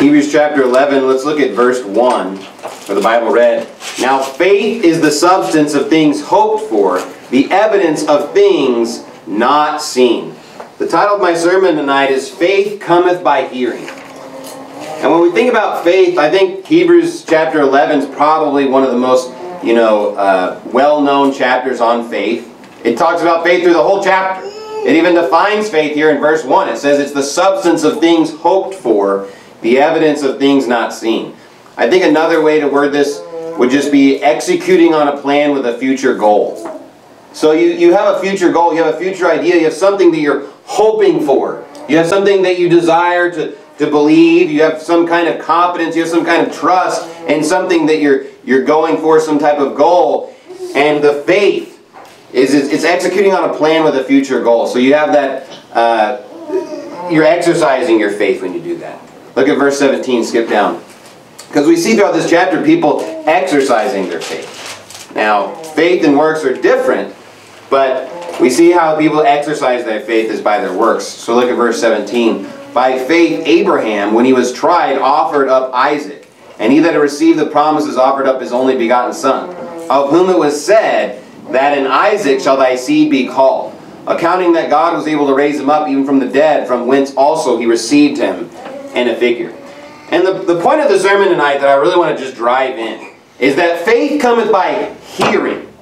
Hebrews chapter 11, let's look at verse 1, where the Bible read, Now faith is the substance of things hoped for, the evidence of things not seen. The title of my sermon tonight is Faith Cometh by Hearing. And when we think about faith, I think Hebrews chapter 11 is probably one of the most, you know, uh, well-known chapters on faith. It talks about faith through the whole chapter. It even defines faith here in verse 1. It says it's the substance of things hoped for, the evidence of things not seen. I think another way to word this would just be executing on a plan with a future goal. So you, you have a future goal, you have a future idea, you have something that you're hoping for. You have something that you desire to, to believe, you have some kind of confidence, you have some kind of trust in something that you're, you're going for, some type of goal. And the faith is it's executing on a plan with a future goal. So you have that, uh, you're exercising your faith when you do that. Look at verse 17, skip down. Because we see throughout this chapter people exercising their faith. Now, faith and works are different, but we see how people exercise their faith is by their works. So look at verse 17. By faith, Abraham, when he was tried, offered up Isaac. And he that had received the promises offered up his only begotten son, of whom it was said, that in Isaac shall thy seed be called, accounting that God was able to raise him up even from the dead, from whence also he received him in a figure. And the, the point of the sermon tonight that I really want to just drive in is that faith cometh by hearing.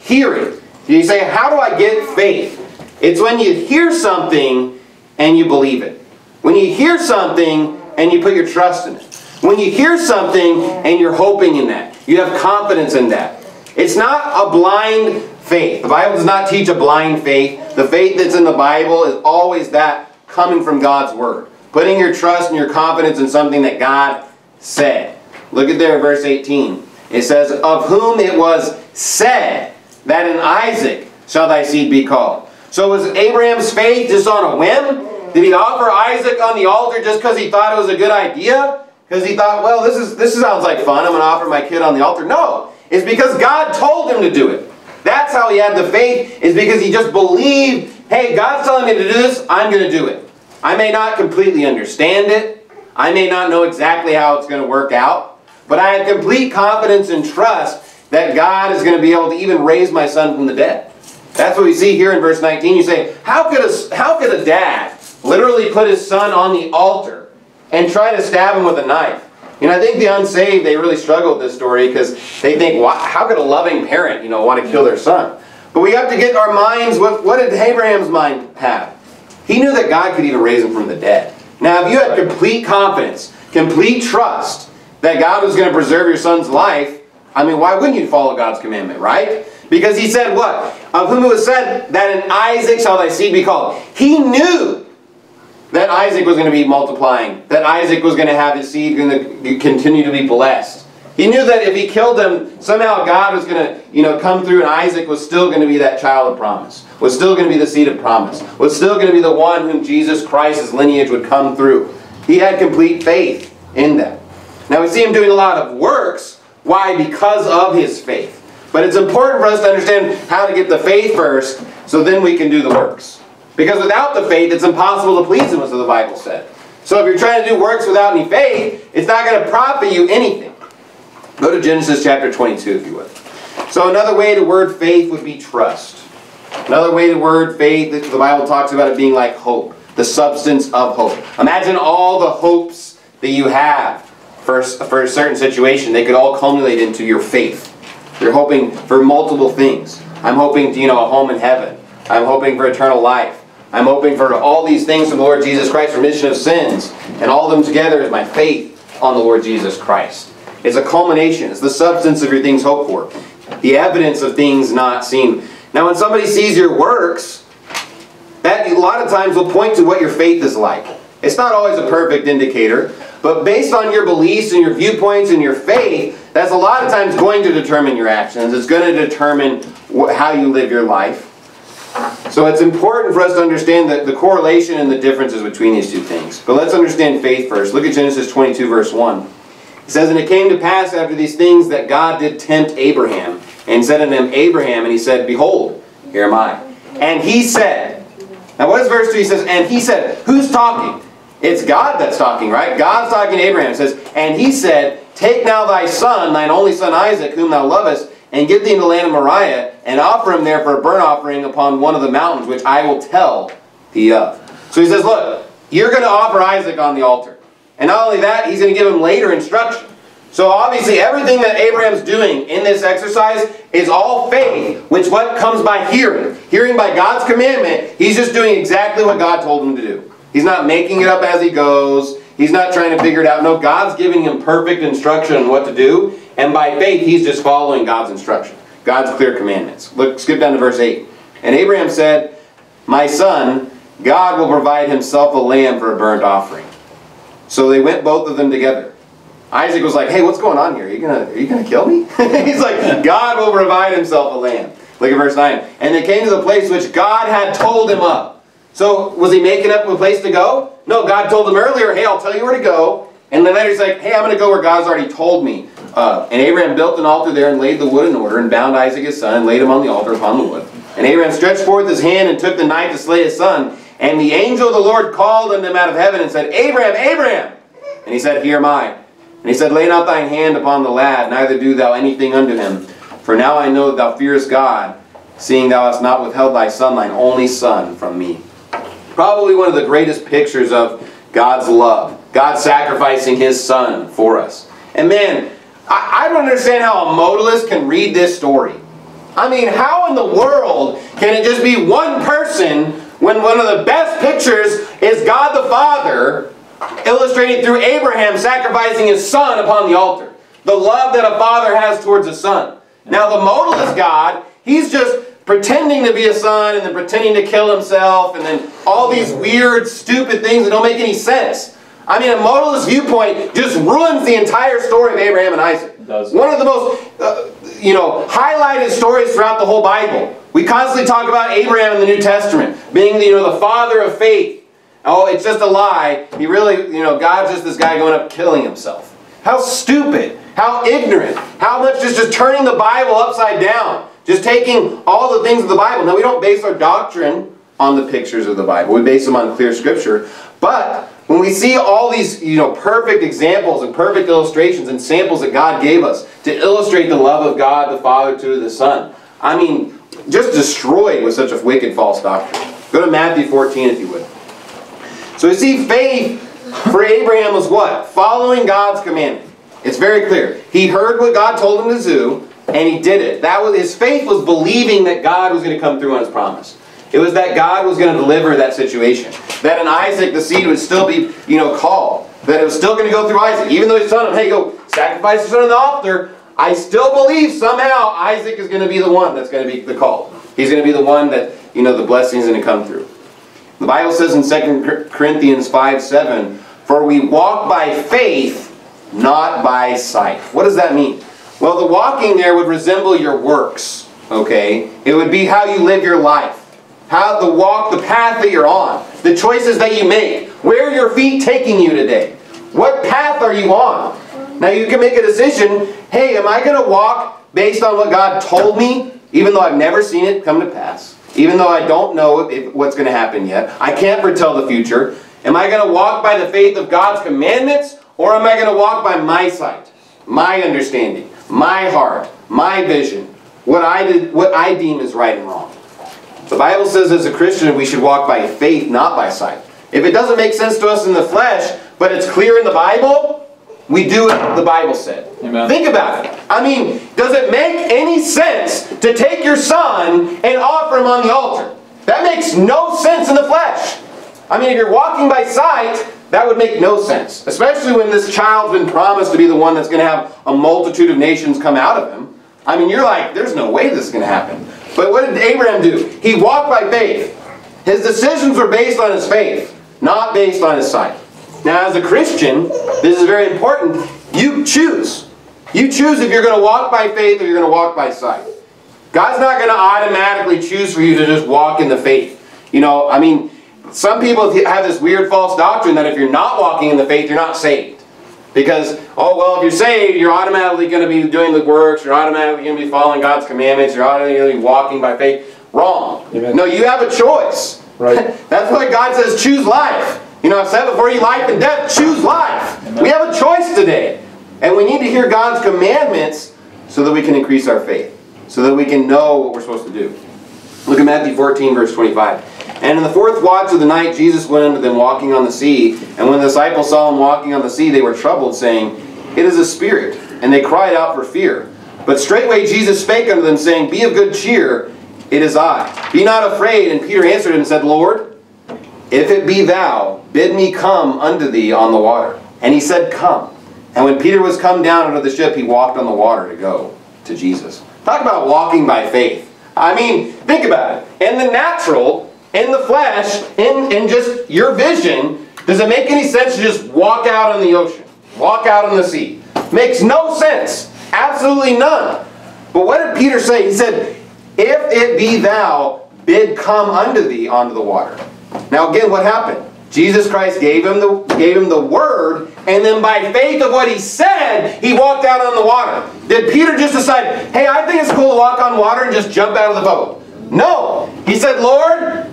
Hearing. You say, how do I get faith? It's when you hear something and you believe it. When you hear something and you put your trust in it. When you hear something and you're hoping in that. You have confidence in that. It's not a blind faith. The Bible does not teach a blind faith. The faith that's in the Bible is always that coming from God's Word. Putting your trust and your confidence in something that God said. Look at there, verse 18. It says, Of whom it was said that in Isaac shall thy seed be called. So was Abraham's faith just on a whim? Did he offer Isaac on the altar just because he thought it was a good idea? Because he thought, well, this is this sounds like fun. I'm going to offer my kid on the altar. No. It's because God told him to do it. That's how he had the faith, is because he just believed, hey, God's telling me to do this, I'm going to do it. I may not completely understand it. I may not know exactly how it's going to work out. But I have complete confidence and trust that God is going to be able to even raise my son from the dead. That's what we see here in verse 19. You say, how could a, how could a dad literally put his son on the altar and try to stab him with a knife? You know, I think the unsaved, they really struggle with this story because they think, how could a loving parent, you know, want to kill their son? But we have to get our minds, what, what did Abraham's mind have? He knew that God could even raise him from the dead. Now, if you had complete confidence, complete trust that God was going to preserve your son's life, I mean, why wouldn't you follow God's commandment, right? Because he said what? Of whom it was said that in Isaac shall thy seed be called. He knew that Isaac was going to be multiplying, that Isaac was going to have his seed going to continue to be blessed. He knew that if he killed them, somehow God was going to, you know, come through and Isaac was still going to be that child of promise, was still going to be the seed of promise, was still going to be the one whom Jesus Christ's lineage would come through. He had complete faith in that. Now we see him doing a lot of works. Why? Because of his faith. But it's important for us to understand how to get the faith first, so then we can do the works. Because without the faith, it's impossible to please Him, as the Bible said. So if you're trying to do works without any faith, it's not going to profit you anything. Go to Genesis chapter 22, if you would. So another way to word faith would be trust. Another way to word faith, the Bible talks about it being like hope, the substance of hope. Imagine all the hopes that you have for, for a certain situation. They could all culminate into your faith. You're hoping for multiple things. I'm hoping, you know, a home in heaven. I'm hoping for eternal life. I'm hoping for all these things from the Lord Jesus Christ, remission of sins. And all of them together is my faith on the Lord Jesus Christ. It's a culmination. It's the substance of your things hoped for. The evidence of things not seen. Now when somebody sees your works, that a lot of times will point to what your faith is like. It's not always a perfect indicator, but based on your beliefs and your viewpoints and your faith, that's a lot of times going to determine your actions. It's going to determine how you live your life. So it's important for us to understand the, the correlation and the differences between these two things. But let's understand faith first. Look at Genesis 22 verse 1. It says, And it came to pass after these things that God did tempt Abraham, and said unto him, Abraham, and he said, Behold, here am I. And he said, now what is verse 2? He says, And he said, who's talking? It's God that's talking, right? God's talking to Abraham. It says, And he said, Take now thy son, thine only son Isaac, whom thou lovest, and give thee into the land of Moriah, and offer him there for a burnt offering upon one of the mountains, which I will tell thee of. So he says, Look, you're going to offer Isaac on the altar. And not only that, he's going to give him later instruction. So obviously everything that Abraham's doing in this exercise is all faith, which what comes by hearing. Hearing by God's commandment, he's just doing exactly what God told him to do. He's not making it up as he goes. He's not trying to figure it out. No, God's giving him perfect instruction on what to do. And by faith, he's just following God's instruction. God's clear commandments. Look, skip down to verse 8. And Abraham said, My son, God will provide himself a lamb for a burnt offering. So they went both of them together. Isaac was like, hey, what's going on here? Are you gonna, are you gonna kill me? He's like, God will provide himself a lamb. Look at verse 9. And they came to the place which God had told him of. So was he making up a place to go? No, God told him earlier, hey, I'll tell you where to go. And then later he's like, hey, I'm going to go where God's already told me. Uh, and Abraham built an altar there and laid the wood in order and bound Isaac his son and laid him on the altar upon the wood. And Abraham stretched forth his hand and took the knife to slay his son. And the angel of the Lord called unto him out of heaven and said, Abraham, Abraham! And he said, Here am I. And he said, Lay not thine hand upon the lad, neither do thou anything unto him. For now I know that thou fearest God, seeing thou hast not withheld thy son, thine only son, from me. Probably one of the greatest pictures of God's love. God sacrificing his son for us. And man, I, I don't understand how a modalist can read this story. I mean, how in the world can it just be one person when one of the best pictures is God the Father illustrated through Abraham sacrificing his son upon the altar. The love that a father has towards a son. Now the modalist God, he's just pretending to be a son and then pretending to kill himself and then all these weird, stupid things that don't make any sense. I mean, a modalist viewpoint just ruins the entire story of Abraham and Isaac. One of the most, uh, you know, highlighted stories throughout the whole Bible. We constantly talk about Abraham in the New Testament being, you know, the father of faith. Oh, it's just a lie. He really, you know, God's just this guy going up killing himself. How stupid. How ignorant. How much is just turning the Bible upside down. Just taking all the things of the Bible. Now, we don't base our doctrine on the pictures of the Bible. We base them on clear scripture. But when we see all these, you know, perfect examples and perfect illustrations and samples that God gave us to illustrate the love of God the Father to the Son, I mean, just destroyed with such a wicked false doctrine. Go to Matthew 14 if you would. So you see, faith for Abraham was what? Following God's commandment. It's very clear. He heard what God told him to do, and he did it. That was his faith was believing that God was going to come through on his promise. It was that God was going to deliver that situation. That in Isaac the seed would still be, you know, called. That it was still going to go through Isaac. Even though he's telling him, hey, go sacrifice your son on the altar, I still believe somehow Isaac is going to be the one that's going to be the call. He's going to be the one that, you know, the blessing is going to come through. The Bible says in 2 Corinthians 5 7, For we walk by faith, not by sight. What does that mean? Well, the walking there would resemble your works, okay? It would be how you live your life. How the walk, the path that you're on, the choices that you make. Where are your feet taking you today? What path are you on? Now you can make a decision, hey, am I going to walk based on what God told me, even though I've never seen it come to pass? even though I don't know if, what's going to happen yet. I can't foretell the future. Am I going to walk by the faith of God's commandments, or am I going to walk by my sight, my understanding, my heart, my vision, what I, did, what I deem is right and wrong? The Bible says as a Christian we should walk by faith, not by sight. If it doesn't make sense to us in the flesh, but it's clear in the Bible, we do what the Bible said. Amen. Think about it. I mean, does it make any sense to take your son and offer him on the altar? That makes no sense in the flesh. I mean, if you're walking by sight, that would make no sense. Especially when this child's been promised to be the one that's going to have a multitude of nations come out of him. I mean, you're like, there's no way this is going to happen. But what did Abraham do? He walked by faith. His decisions were based on his faith, not based on his sight. Now, as a Christian, this is very important. You choose. You choose if you're going to walk by faith or you're going to walk by sight. God's not going to automatically choose for you to just walk in the faith. You know, I mean, some people have this weird false doctrine that if you're not walking in the faith, you're not saved. Because, oh, well, if you're saved, you're automatically going to be doing the works, you're automatically going to be following God's commandments, you're automatically going to be walking by faith. Wrong. Amen. No, you have a choice. Right. That's why God says choose life. You know, I've said before you life and death, choose life. Amen. We have a choice today. And we need to hear God's commandments so that we can increase our faith, so that we can know what we're supposed to do. Look at Matthew 14, verse 25. And in the fourth watch of the night, Jesus went unto them walking on the sea. And when the disciples saw him walking on the sea, they were troubled, saying, It is a spirit. And they cried out for fear. But straightway Jesus spake unto them, saying, Be of good cheer, it is I. Be not afraid. And Peter answered him and said, Lord, if it be thou, bid me come unto thee on the water. And he said, Come. And when Peter was come down out of the ship, he walked on the water to go to Jesus. Talk about walking by faith. I mean, think about it. In the natural, in the flesh, in, in just your vision, does it make any sense to just walk out on the ocean? Walk out on the sea? Makes no sense. Absolutely none. But what did Peter say? He said, If it be thou, bid come unto thee onto the water. Now again, what happened? Jesus Christ gave him the gave him the word, and then by faith of what he said, he walked out on the water. Did Peter just decide, hey, I think it's cool to walk on water and just jump out of the boat? No. He said, Lord,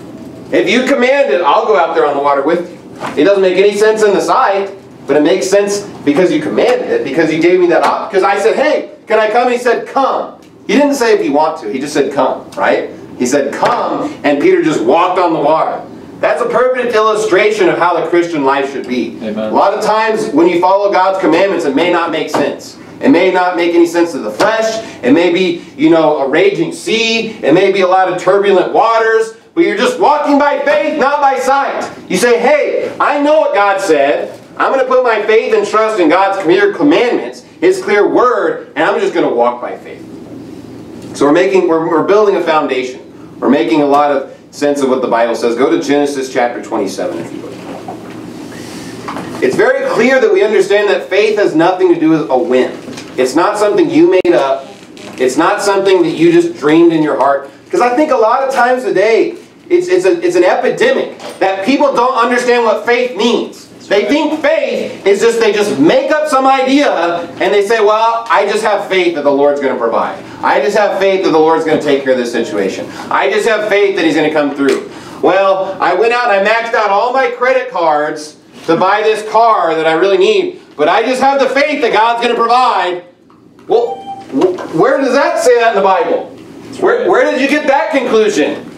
if you command it, I'll go out there on the water with you. It doesn't make any sense in the sight, but it makes sense because you commanded it, because you gave me that option. Because I said, hey, can I come? And he said, come. He didn't say if you want to. He just said, come, right? He said, come, and Peter just walked on the water. That's a perfect illustration of how the Christian life should be. Amen. A lot of times when you follow God's commandments, it may not make sense. It may not make any sense to the flesh. It may be, you know, a raging sea. It may be a lot of turbulent waters. But you're just walking by faith, not by sight. You say, hey, I know what God said. I'm going to put my faith and trust in God's clear commandments, His clear word, and I'm just going to walk by faith. So we're making, we're, we're building a foundation. We're making a lot of sense of what the Bible says. Go to Genesis chapter 27 if you would. It's very clear that we understand that faith has nothing to do with a whim. It's not something you made up. It's not something that you just dreamed in your heart. Because I think a lot of times today, it's, it's, a, it's an epidemic that people don't understand what faith means. They think faith is just, they just make up some idea and they say, well, I just have faith that the Lord's going to provide. I just have faith that the Lord's going to take care of this situation. I just have faith that He's going to come through. Well, I went out and I maxed out all my credit cards to buy this car that I really need, but I just have the faith that God's going to provide. Well, where does that say that in the Bible? Where, where did you get that conclusion?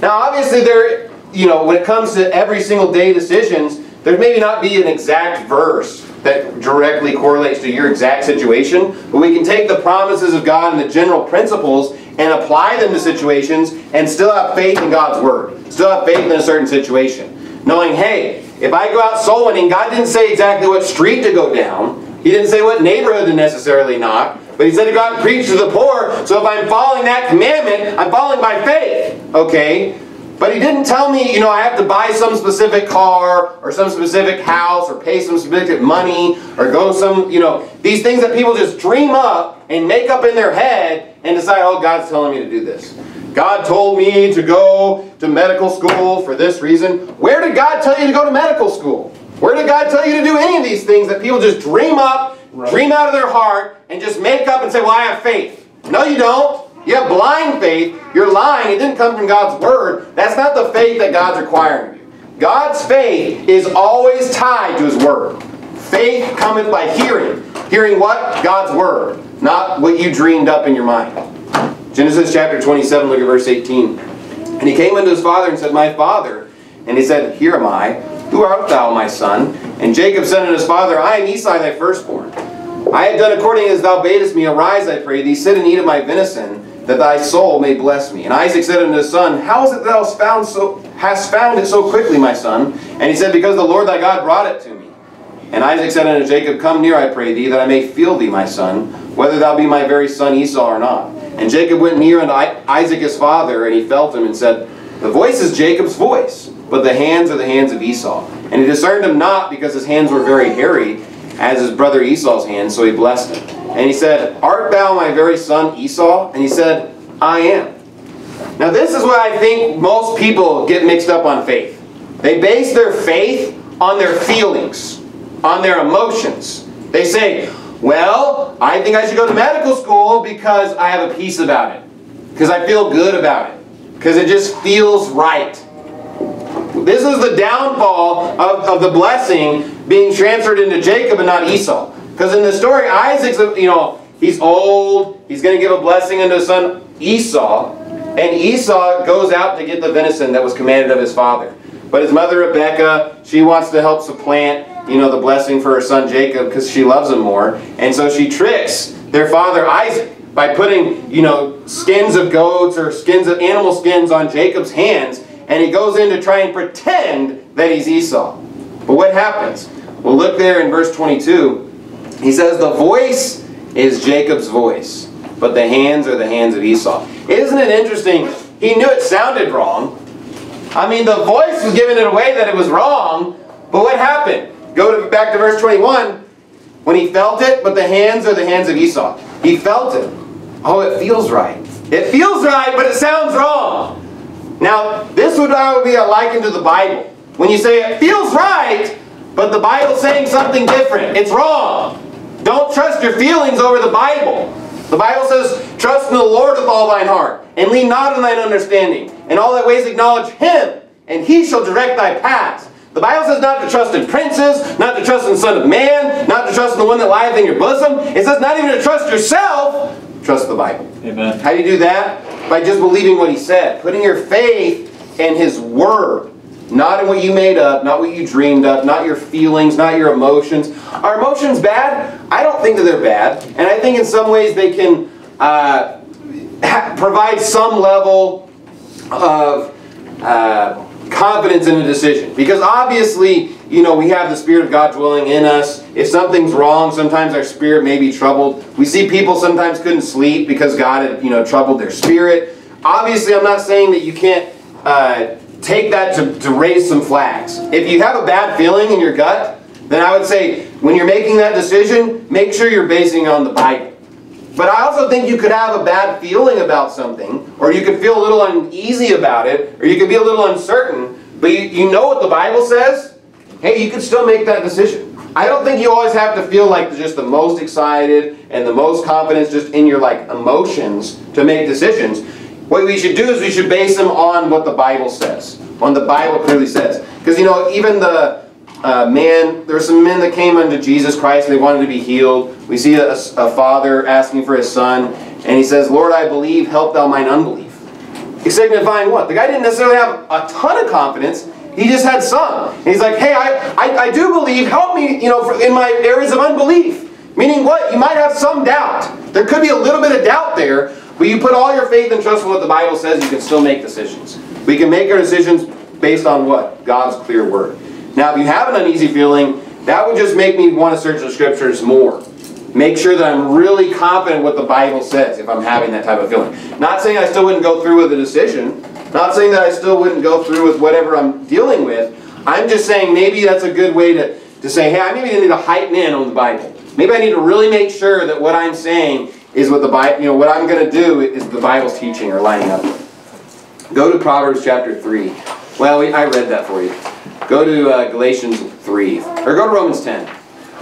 Now, obviously, there, you know, when it comes to every single day decisions, there maybe not be an exact verse that directly correlates to your exact situation, but we can take the promises of God and the general principles and apply them to situations and still have faith in God's Word. Still have faith in a certain situation. Knowing, hey, if I go out soul winning, God didn't say exactly what street to go down. He didn't say what neighborhood to necessarily knock. But he said to go out and preach to the poor. So if I'm following that commandment, I'm following by faith. Okay? But he didn't tell me, you know, I have to buy some specific car or some specific house or pay some specific money or go some, you know, these things that people just dream up and make up in their head and decide, oh, God's telling me to do this. God told me to go to medical school for this reason. Where did God tell you to go to medical school? Where did God tell you to do any of these things that people just dream up, right. dream out of their heart, and just make up and say, well, I have faith? No, you don't. You have blind faith. You're lying. It didn't come from God's word. That's not the faith that God's requiring of you. God's faith is always tied to his word. Faith cometh by hearing. Hearing what? God's word. Not what you dreamed up in your mind. Genesis chapter 27, look at verse 18. And he came unto his father and said, My father. And he said, Here am I. Who art thou, my son? And Jacob said unto his father, I am Esau thy firstborn. I have done according as thou badest me. Arise, I pray thee, sit and eat of my venison that thy soul may bless me. And Isaac said unto his son, How is it thou hast found, so, hast found it so quickly, my son? And he said, Because the Lord thy God brought it to me. And Isaac said unto Jacob, Come near, I pray thee, that I may feel thee, my son, whether thou be my very son Esau or not. And Jacob went near unto Isaac his father, and he felt him, and said, The voice is Jacob's voice, but the hands are the hands of Esau. And he discerned him not, because his hands were very hairy, as his brother Esau's hands, so he blessed him. And he said, Art thou my very son Esau? And he said, I am. Now this is what I think most people get mixed up on faith. They base their faith on their feelings, on their emotions. They say, well, I think I should go to medical school because I have a peace about it. Because I feel good about it. Because it just feels right. This is the downfall of, of the blessing being transferred into Jacob and not Esau. Because in the story, Isaac's, you know, he's old, he's going to give a blessing unto his son Esau, and Esau goes out to get the venison that was commanded of his father. But his mother Rebecca, she wants to help supplant, you know, the blessing for her son Jacob because she loves him more. And so she tricks their father Isaac by putting, you know, skins of goats or skins of animal skins on Jacob's hands, and he goes in to try and pretend that he's Esau. But what happens? Well, look there in verse 22. He says, The voice is Jacob's voice, but the hands are the hands of Esau. Isn't it interesting? He knew it sounded wrong. I mean, the voice was giving it away that it was wrong, but what happened? Go to, back to verse 21. When he felt it, but the hands are the hands of Esau. He felt it. Oh, it feels right. It feels right, but it sounds wrong. Now, this would be a liken to the Bible. When you say it feels right, but the Bible's saying something different. It's wrong. Don't trust your feelings over the Bible. The Bible says, trust in the Lord with all thine heart, and lean not on thine understanding. In all thy ways acknowledge him, and he shall direct thy paths. The Bible says not to trust in princes, not to trust in the Son of Man, not to trust in the one that lieth in your bosom. It says not even to trust yourself, trust the Bible. Amen. How do you do that? By just believing what he said. Putting your faith in his word. Not in what you made up, not what you dreamed up, not your feelings, not your emotions. Are emotions bad? I don't think that they're bad. And I think in some ways they can uh, provide some level of uh, confidence in a decision. Because obviously, you know, we have the Spirit of God dwelling in us. If something's wrong, sometimes our spirit may be troubled. We see people sometimes couldn't sleep because God had, you know, troubled their spirit. Obviously, I'm not saying that you can't uh, take that to, to raise some flags. If you have a bad feeling in your gut, then I would say when you're making that decision, make sure you're basing it on the Bible. But I also think you could have a bad feeling about something, or you could feel a little uneasy about it, or you could be a little uncertain, but you, you know what the Bible says? Hey, you could still make that decision. I don't think you always have to feel like just the most excited and the most confidence just in your like emotions to make decisions. What we should do is we should base them on what the Bible says, on the Bible clearly says. Because you know, even the uh, man, there were some men that came unto Jesus Christ and they wanted to be healed. We see a, a father asking for his son, and he says, Lord, I believe, help thou mine unbelief. He's signifying what? The guy didn't necessarily have a ton of confidence. He just had some. He's like, hey, I, I, I do believe, help me, you know, in my areas of unbelief. Meaning what? You might have some doubt. There could be a little bit of doubt there, but you put all your faith and trust in what the Bible says, you can still make decisions. We can make our decisions based on what? God's clear word. Now, if you have an uneasy feeling, that would just make me want to search the scriptures more. Make sure that I'm really confident what the Bible says if I'm having that type of feeling. Not saying I still wouldn't go through with a decision. Not saying that I still wouldn't go through with whatever I'm dealing with. I'm just saying maybe that's a good way to, to say, hey, I maybe need to heighten in on the Bible. Maybe I need to really make sure that what I'm saying is what the Bible, you know, what I'm going to do is the Bible's teaching or lining up. Go to Proverbs chapter 3. Well, we, I read that for you. Go to uh, Galatians 3. Or go to Romans 10.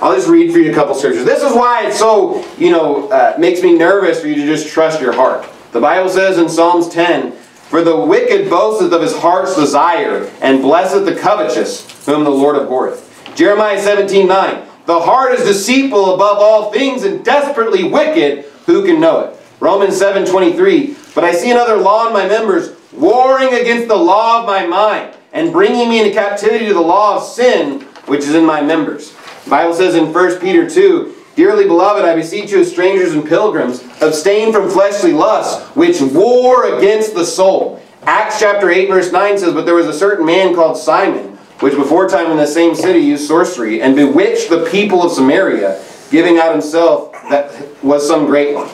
I'll just read for you a couple scriptures. This is why it's so, you know, uh, makes me nervous for you to just trust your heart. The Bible says in Psalms 10, For the wicked boasteth of his heart's desire, and blesseth the covetous, whom the Lord abhorreth. Jeremiah 17, 9, The heart is deceitful above all things, and desperately wicked, who can know it? Romans 7, 23, But I see another law in my members, warring against the law of my mind, and bringing me into captivity to the law of sin, which is in my members. The Bible says in 1 Peter 2, Dearly beloved, I beseech you as strangers and pilgrims, abstain from fleshly lusts, which war against the soul. Acts chapter 8 verse 9 says, But there was a certain man called Simon, which before time in the same city used sorcery, and bewitched the people of Samaria, giving out himself that was some great one.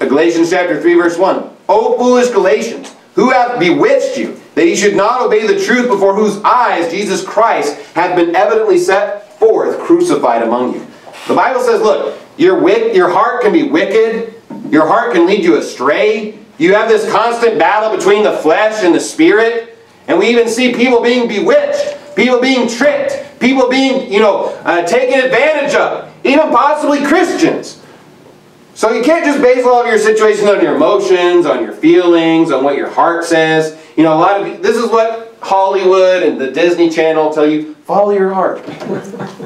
Galatians chapter 3 verse 1, O foolish Galatians, who hath bewitched you, that ye should not obey the truth before whose eyes Jesus Christ hath been evidently set forth crucified among you. The Bible says, look, your, wick, your heart can be wicked. Your heart can lead you astray. You have this constant battle between the flesh and the spirit. And we even see people being bewitched, people being tricked, people being, you know, uh, taken advantage of, even possibly Christians. So you can't just base all of your situations on your emotions, on your feelings, on what your heart says. You know, a lot of this is what Hollywood and the Disney Channel tell you, follow your heart,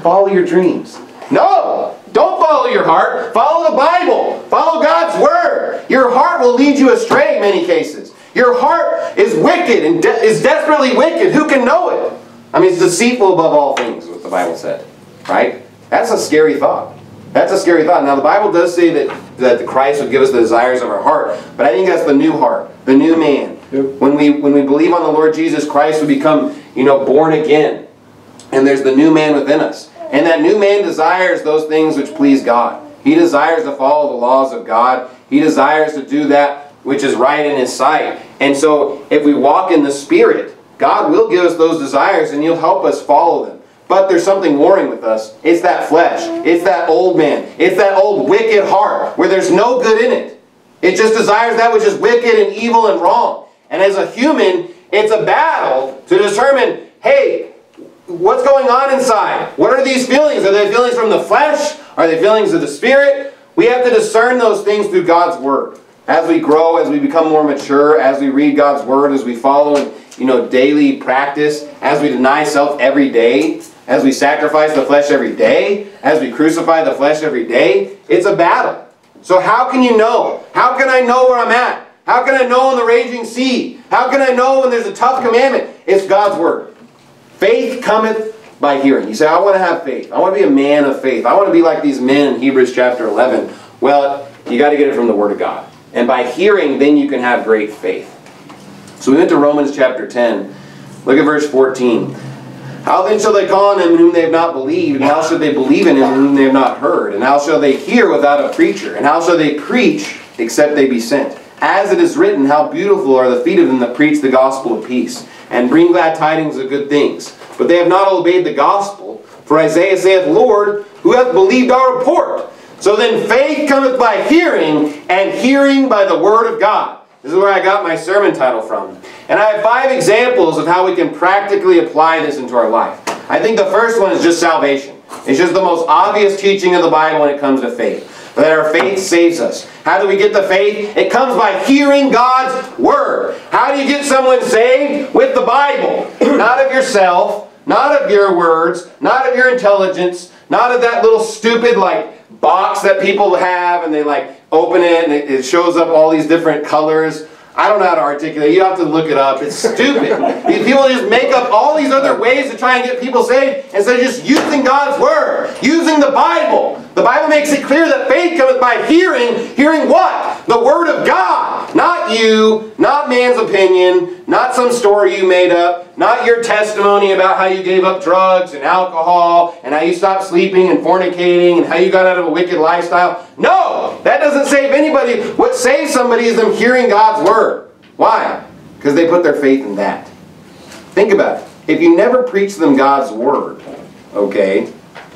follow your dreams. No! Don't follow your heart. Follow the Bible. Follow God's Word. Your heart will lead you astray in many cases. Your heart is wicked and de is desperately wicked. Who can know it? I mean, it's deceitful above all things, what the Bible said. Right? That's a scary thought. That's a scary thought. Now, the Bible does say that, that the Christ would give us the desires of our heart, but I think that's the new heart, the new man. Yep. When we when we believe on the Lord Jesus Christ, we become, you know, born again. And there's the new man within us. And that new man desires those things which please God. He desires to follow the laws of God. He desires to do that which is right in his sight. And so if we walk in the Spirit, God will give us those desires and he'll help us follow them. But there's something warring with us. It's that flesh. It's that old man. It's that old wicked heart where there's no good in it. It just desires that which is wicked and evil and wrong. And as a human, it's a battle to determine, hey, what's going on inside? What are these feelings? Are they feelings from the flesh? Are they feelings of the spirit? We have to discern those things through God's word. As we grow, as we become more mature, as we read God's word, as we follow in you know, daily practice, as we deny self every day, as we sacrifice the flesh every day, as we crucify the flesh every day, it's a battle. So how can you know? How can I know where I'm at? How can I know in the raging sea? How can I know when there's a tough commandment? It's God's word. Faith cometh by hearing. You say, I want to have faith. I want to be a man of faith. I want to be like these men in Hebrews chapter 11. Well, you got to get it from the Word of God. And by hearing, then you can have great faith. So we went to Romans chapter 10. Look at verse 14. How then shall they call on him whom they have not believed? And how shall they believe in him whom they have not heard? And how shall they hear without a preacher? And how shall they preach except they be sent? As it is written, how beautiful are the feet of them that preach the gospel of peace and bring glad tidings of good things. But they have not obeyed the gospel. For Isaiah saith, Lord, who hath believed our report? So then faith cometh by hearing, and hearing by the word of God. This is where I got my sermon title from. And I have five examples of how we can practically apply this into our life. I think the first one is just salvation. It's just the most obvious teaching of the Bible when it comes to faith. That our faith saves us. How do we get the faith? It comes by hearing God's Word. How do you get someone saved? With the Bible. not of yourself, not of your words, not of your intelligence, not of that little stupid like box that people have and they like open it and it shows up all these different colors. I don't know how to articulate. You have to look it up. It's stupid. these people just make up all these other ways to try and get people saved instead of just using God's Word, using the Bible. The Bible makes it clear that faith cometh by hearing. Hearing what? The Word of God. Not you, not man's opinion, not some story you made up, not your testimony about how you gave up drugs and alcohol and how you stopped sleeping and fornicating and how you got out of a wicked lifestyle. No! That doesn't save anybody. What saves somebody is them hearing God's Word. Why? Because they put their faith in that. Think about it. If you never preach them God's Word, okay,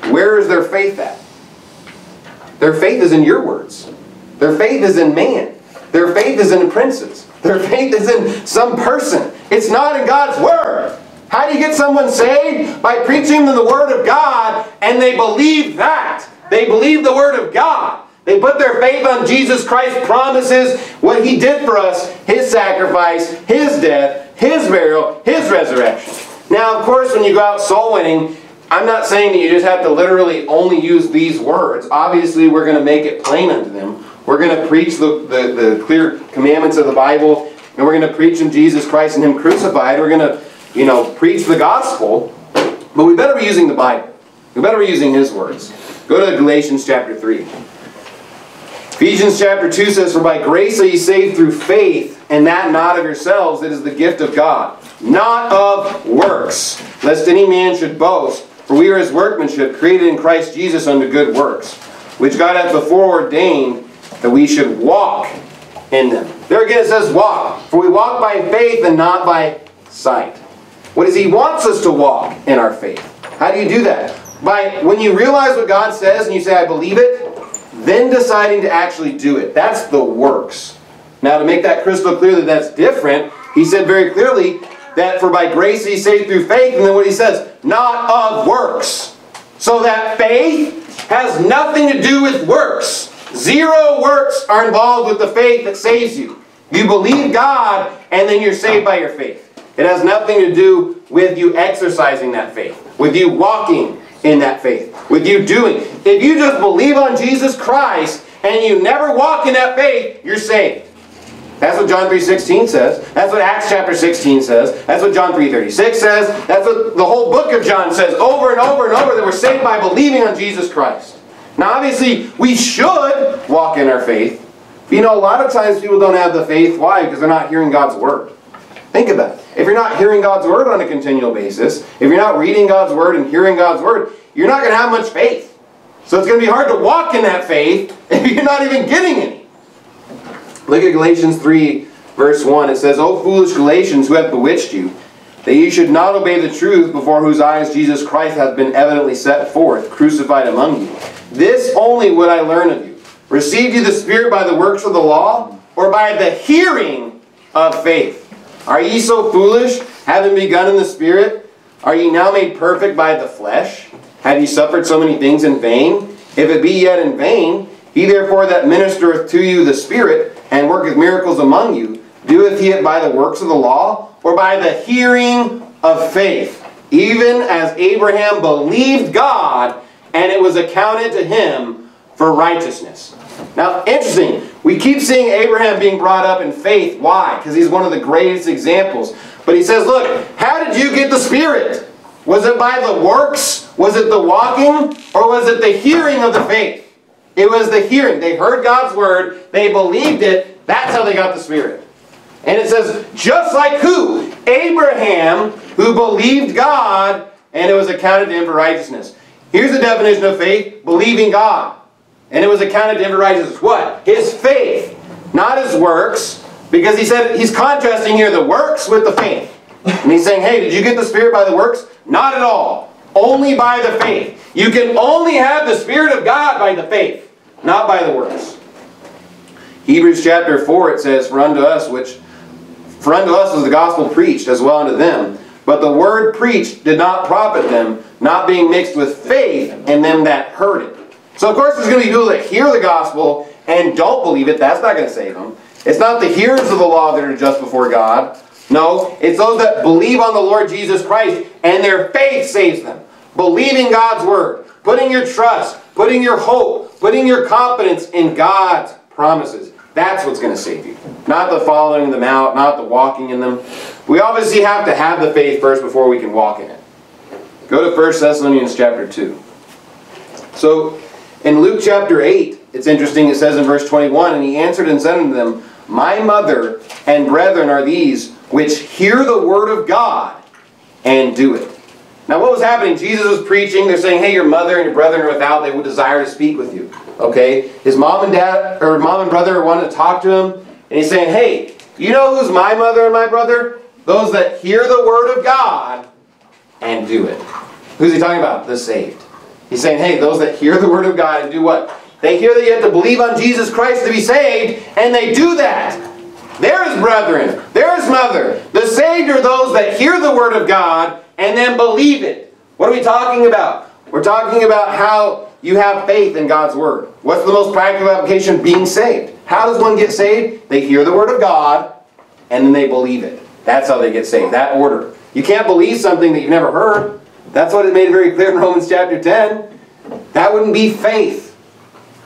where is their faith at? Their faith is in your words. Their faith is in man. Their faith is in princes. Their faith is in some person. It's not in God's Word. How do you get someone saved? By preaching them the Word of God, and they believe that. They believe the Word of God. They put their faith on Jesus Christ's promises, what He did for us, His sacrifice, His death, His burial, His resurrection. Now, of course, when you go out soul winning, I'm not saying that you just have to literally only use these words. Obviously, we're going to make it plain unto them. We're going to preach the, the, the clear commandments of the Bible, and we're going to preach in Jesus Christ and Him crucified. We're going to, you know, preach the gospel, but we better be using the Bible. We better be using His words. Go to Galatians chapter 3. Ephesians chapter 2 says, For by grace are ye saved through faith, and that not of yourselves, it is the gift of God, not of works, lest any man should boast. For we are his workmanship, created in Christ Jesus unto good works, which God hath before ordained that we should walk in them. There again it says walk. For we walk by faith and not by sight. What is he wants us to walk in our faith? How do you do that? By when you realize what God says and you say, I believe it, then deciding to actually do it. That's the works. Now to make that crystal clear that that's different, he said very clearly, that for by grace he saved through faith, and then what he says, not of works. So that faith has nothing to do with works. Zero works are involved with the faith that saves you. You believe God, and then you're saved by your faith. It has nothing to do with you exercising that faith, with you walking in that faith, with you doing. If you just believe on Jesus Christ and you never walk in that faith, you're saved. That's what John 3.16 says. That's what Acts chapter 16 says. That's what John 3.36 says. That's what the whole book of John says over and over and over that we're saved by believing on Jesus Christ. Now obviously we should walk in our faith. But you know a lot of times people don't have the faith. Why? Because they're not hearing God's word. Think about it. If you're not hearing God's word on a continual basis, if you're not reading God's word and hearing God's word, you're not going to have much faith. So it's going to be hard to walk in that faith if you're not even getting any. Look at Galatians 3, verse 1. It says, O foolish Galatians, who have bewitched you, that ye should not obey the truth before whose eyes Jesus Christ hath been evidently set forth, crucified among you. This only would I learn of you. Received ye the Spirit by the works of the law, or by the hearing of faith? Are ye so foolish, having begun in the Spirit? Are ye now made perfect by the flesh? Have ye suffered so many things in vain? If it be yet in vain, he therefore that ministereth to you the Spirit, and worketh miracles among you, doeth he it by the works of the law, or by the hearing of faith? Even as Abraham believed God, and it was accounted to him for righteousness. Now, interesting. We keep seeing Abraham being brought up in faith. Why? Because he's one of the greatest examples. But he says, look, how did you get the Spirit? Was it by the works? Was it the walking? Or was it the hearing of the faith? It was the hearing. They heard God's word. They believed it. That's how they got the Spirit. And it says, just like who? Abraham, who believed God, and it was accounted to him for righteousness. Here's the definition of faith. Believing God. And it was accounted to him for righteousness. What? His faith. Not his works. Because he said, he's contrasting here the works with the faith. And he's saying, hey, did you get the Spirit by the works? Not at all. Only by the faith. You can only have the Spirit of God by the faith not by the works. Hebrews chapter 4 it says, For unto us which for unto us was the gospel preached, as well unto them. But the word preached did not profit them, not being mixed with faith in them that heard it. So of course there's going to be people that hear the gospel and don't believe it. That's not going to save them. It's not the hearers of the law that are just before God. No, it's those that believe on the Lord Jesus Christ and their faith saves them. Believing God's word, putting your trust, putting your hope, putting your confidence in God's promises. That's what's going to save you. Not the following them out, not the walking in them. We obviously have to have the faith first before we can walk in it. Go to 1 Thessalonians chapter 2. So, in Luke chapter 8, it's interesting, it says in verse 21, And he answered and said unto them, My mother and brethren are these, which hear the word of God and do it. Now what was happening? Jesus was preaching. They're saying, hey, your mother and your brethren are without. They would desire to speak with you. Okay? His mom and dad, or mom and brother wanted to talk to him. And he's saying, hey, you know who's my mother and my brother? Those that hear the word of God and do it. Who's he talking about? The saved. He's saying, hey, those that hear the word of God and do what? They hear that you have to believe on Jesus Christ to be saved, and they do that. There's brethren. There's mother. The saved are those that hear the word of God and then believe it. What are we talking about? We're talking about how you have faith in God's Word. What's the most practical application? Being saved. How does one get saved? They hear the Word of God, and then they believe it. That's how they get saved. That order. You can't believe something that you've never heard. That's what it made very clear in Romans chapter 10. That wouldn't be faith.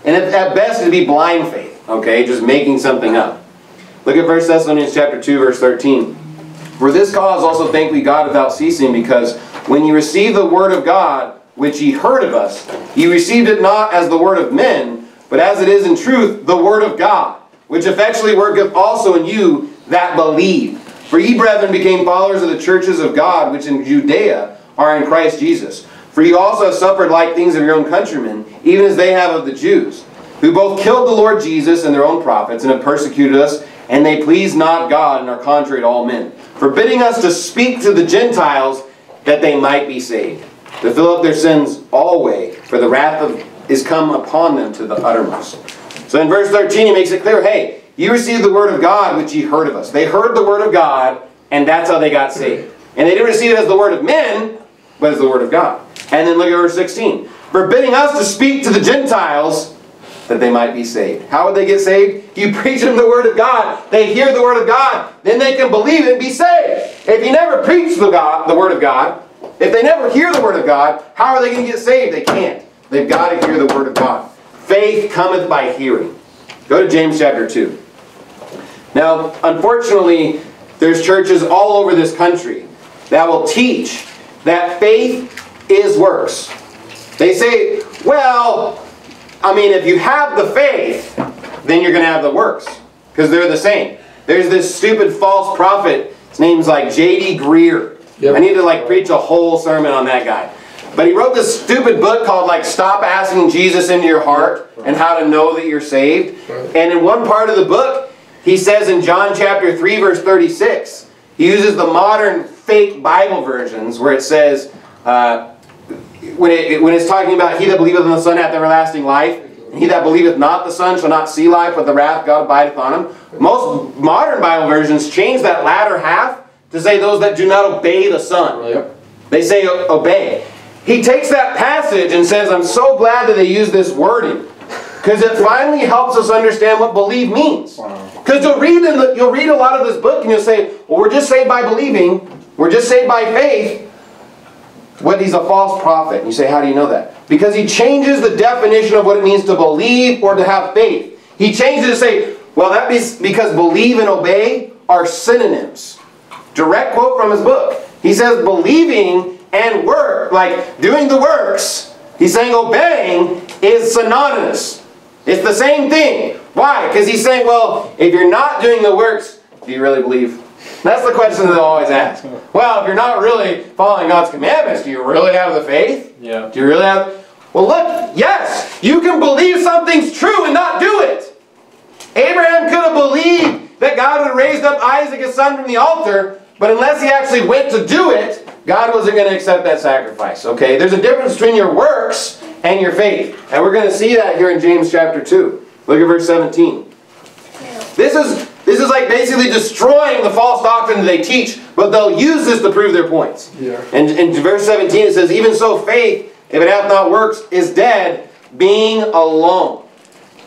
And at best, it'd be blind faith. Okay? Just making something up. Look at 1 Thessalonians chapter 2, verse 13. For this cause also thank we God without ceasing, because when you receive the word of God, which ye heard of us, ye received it not as the word of men, but as it is in truth the word of God, which effectually worketh also in you that believe. For ye, brethren, became followers of the churches of God, which in Judea are in Christ Jesus. For ye also have suffered like things of your own countrymen, even as they have of the Jews, who both killed the Lord Jesus and their own prophets, and have persecuted us, and they please not God, and are contrary to all men forbidding us to speak to the Gentiles that they might be saved, to fill up their sins always, for the wrath of, is come upon them to the uttermost. So in verse 13 he makes it clear, hey, you received the word of God which ye heard of us. They heard the word of God, and that's how they got saved. And they didn't receive it as the word of men, but as the word of God. And then look at verse 16. Forbidding us to speak to the Gentiles that they might be saved. How would they get saved? You preach them the Word of God. They hear the Word of God. Then they can believe and be saved. If If you never preach the, God, the Word of God, if they never hear the Word of God, how are they going to get saved? They can't. They've got to hear the Word of God. Faith cometh by hearing. Go to James chapter 2. Now, unfortunately, there's churches all over this country that will teach that faith is works. They say, well, I mean, if you have the faith, then you're going to have the works. Because they're the same. There's this stupid false prophet. His name's like J.D. Greear. Yep. I need to like preach a whole sermon on that guy. But he wrote this stupid book called like Stop Asking Jesus into Your Heart and How to Know That You're Saved. And in one part of the book, he says in John chapter 3 verse 36, he uses the modern fake Bible versions where it says, uh, when, it, when it's talking about he that believeth in the Son hath everlasting life, and he that believeth not the Son shall not see life, but the wrath of God abideth on him. Most modern Bible versions change that latter half to say those that do not obey the Son. Yep. They say obey. He takes that passage and says, I'm so glad that they use this wording. Because it finally helps us understand what believe means. Because you'll read in the, you'll read a lot of this book and you'll say, well, we're just saved by believing. We're just saved by faith. What he's a false prophet. And you say, how do you know that? Because he changes the definition of what it means to believe or to have faith. He changes it to say, well, that is because believe and obey are synonyms. Direct quote from his book. He says believing and work, like doing the works, he's saying obeying is synonymous. It's the same thing. Why? Because he's saying, well, if you're not doing the works, do you really believe? That's the question that they always ask. Well, if you're not really following God's commandments, do you really have the faith? Yeah. Do you really have... Well, look, yes, you can believe something's true and not do it. Abraham could have believed that God would have raised up Isaac, his son, from the altar, but unless he actually went to do it, God wasn't going to accept that sacrifice. Okay? There's a difference between your works and your faith. And we're going to see that here in James chapter 2. Look at verse 17. This is this is like basically destroying the false doctrine that they teach, but they'll use this to prove their points. Yeah. And in verse 17 it says, Even so faith, if it hath not works, is dead, being alone.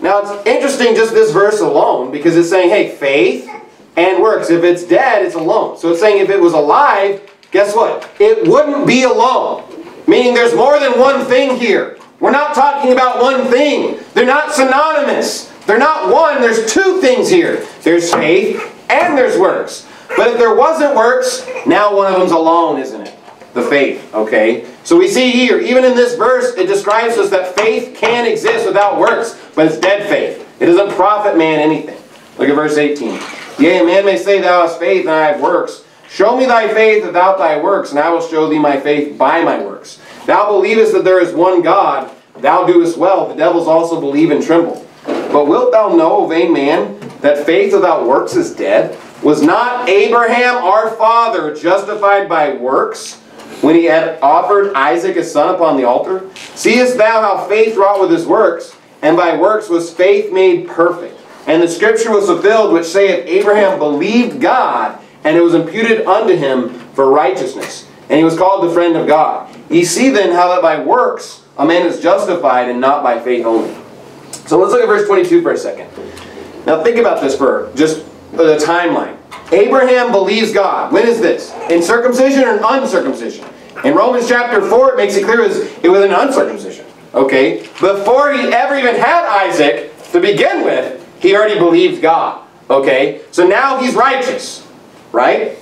Now it's interesting just this verse alone, because it's saying, hey, faith and works. If it's dead, it's alone. So it's saying if it was alive, guess what? It wouldn't be alone. Meaning there's more than one thing here. We're not talking about one thing. They're not synonymous. They're not one. There's two things here. There's faith and there's works. But if there wasn't works, now one of them's alone, isn't it? The faith, okay? So we see here, even in this verse, it describes us that faith can exist without works, but it's dead faith. It doesn't profit man anything. Look at verse 18. Yea, man may say, Thou hast faith, and I have works. Show me thy faith without thy works, and I will show thee my faith by my works. Thou believest that there is one God, thou doest well. The devils also believe and tremble. But wilt thou know, O vain man, that faith without works is dead? Was not Abraham our father justified by works when he had offered Isaac his son upon the altar? Seest thou how faith wrought with his works, and by works was faith made perfect? And the scripture was fulfilled which saith, Abraham believed God, and it was imputed unto him for righteousness. And he was called the friend of God. Ye see then how that by works a man is justified, and not by faith only. So let's look at verse 22 for a second. Now think about this for just the timeline. Abraham believes God. When is this? In circumcision or uncircumcision? In Romans chapter 4, it makes it clear it was an uncircumcision. Okay? Before he ever even had Isaac to begin with, he already believed God. Okay? So now he's righteous. Right?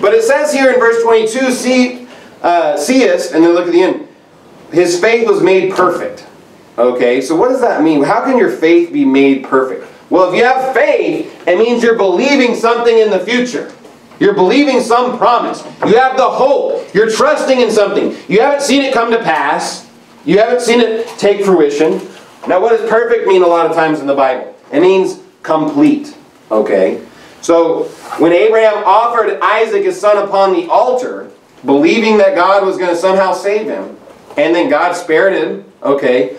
But it says here in verse 22, see, uh, seest, and then look at the end. His faith was made perfect. Okay, so what does that mean? How can your faith be made perfect? Well, if you have faith, it means you're believing something in the future. You're believing some promise. You have the hope. You're trusting in something. You haven't seen it come to pass. You haven't seen it take fruition. Now, what does perfect mean a lot of times in the Bible? It means complete. Okay? So, when Abraham offered Isaac his son upon the altar, believing that God was going to somehow save him, and then God spared him, okay,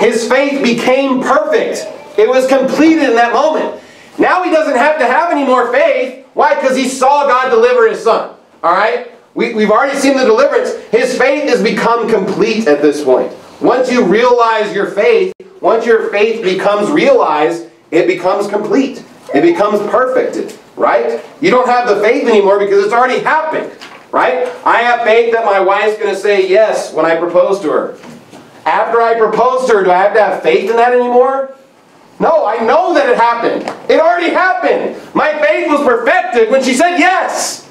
his faith became perfect. It was completed in that moment. Now he doesn't have to have any more faith. Why? Because he saw God deliver his son. All right? We, we've already seen the deliverance. His faith has become complete at this point. Once you realize your faith, once your faith becomes realized, it becomes complete. It becomes perfect. right? You don't have the faith anymore because it's already happened, right? I have faith that my wife's going to say yes when I propose to her. After I propose to her, do I have to have faith in that anymore? No, I know that it happened. It already happened. My faith was perfected when she said yes.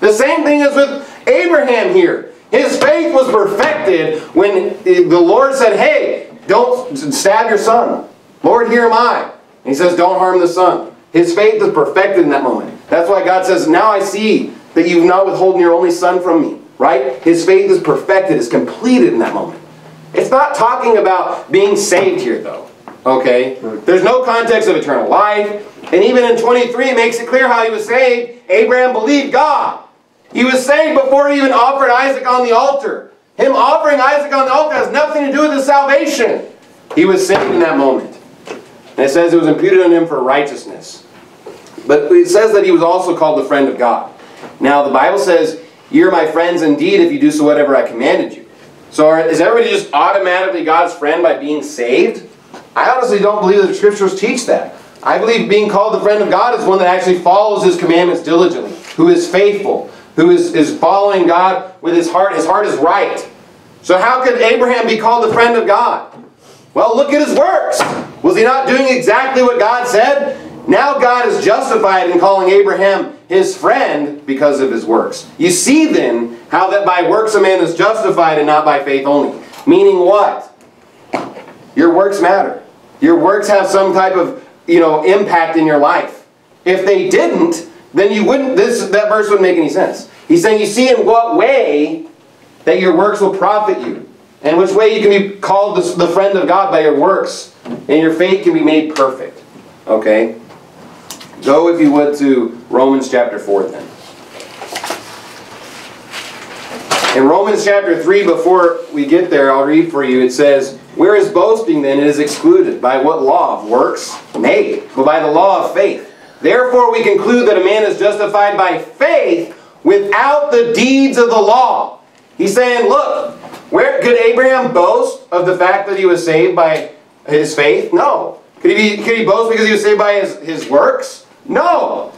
The same thing is with Abraham here. His faith was perfected when the Lord said, Hey, don't stab your son. Lord, here am I. And he says, Don't harm the son. His faith is perfected in that moment. That's why God says, Now I see that you've not withholden your only son from me. Right? His faith is perfected, is completed in that moment. It's not talking about being saved here, though. Okay? There's no context of eternal life. And even in 23, it makes it clear how he was saved. Abraham believed God. He was saved before he even offered Isaac on the altar. Him offering Isaac on the altar has nothing to do with his salvation. He was saved in that moment. And it says it was imputed on him for righteousness. But it says that he was also called the friend of God. Now, the Bible says, You're my friends indeed if you do so whatever I commanded you. So is everybody just automatically God's friend by being saved? I honestly don't believe that the scriptures teach that. I believe being called the friend of God is one that actually follows his commandments diligently, who is faithful, who is, is following God with his heart. His heart is right. So how could Abraham be called the friend of God? Well, look at his works. Was he not doing exactly what God said? Now God is justified in calling Abraham his friend because of his works. You see then how that by works a man is justified and not by faith only. Meaning what? Your works matter. Your works have some type of, you know, impact in your life. If they didn't, then you wouldn't, this, that verse wouldn't make any sense. He's saying, you see in what way that your works will profit you. And which way you can be called the, the friend of God by your works. And your faith can be made perfect. Okay? Go, if you would, to Romans chapter 4 then. In Romans chapter 3, before we get there, I'll read for you. It says, Where is boasting then? It is excluded. By what law? Of works? Nay, but by the law of faith. Therefore we conclude that a man is justified by faith without the deeds of the law. He's saying, look, where could Abraham boast of the fact that he was saved by his faith? No. Could he, be, could he boast because he was saved by his, his works? No.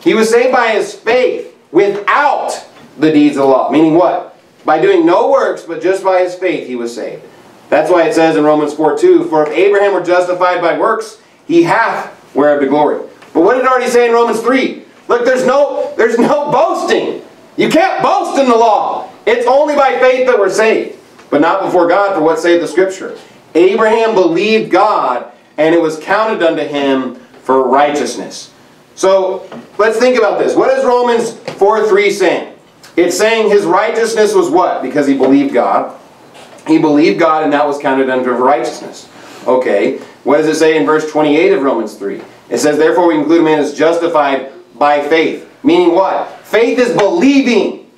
He was saved by his faith without the deeds of the law. Meaning what? By doing no works, but just by his faith he was saved. That's why it says in Romans 4 2, For if Abraham were justified by works, he hath whereof the glory. But what did it already say in Romans 3? Look, there's no, there's no boasting. You can't boast in the law. It's only by faith that we're saved, but not before God, for what saith the Scripture. Abraham believed God, and it was counted unto him for righteousness. So let's think about this. What is Romans 4 3 saying? It's saying his righteousness was what? Because he believed God. He believed God, and that was counted unto righteousness. Okay. What does it say in verse 28 of Romans 3? It says, Therefore we conclude man is justified by faith. Meaning what? Faith is believing.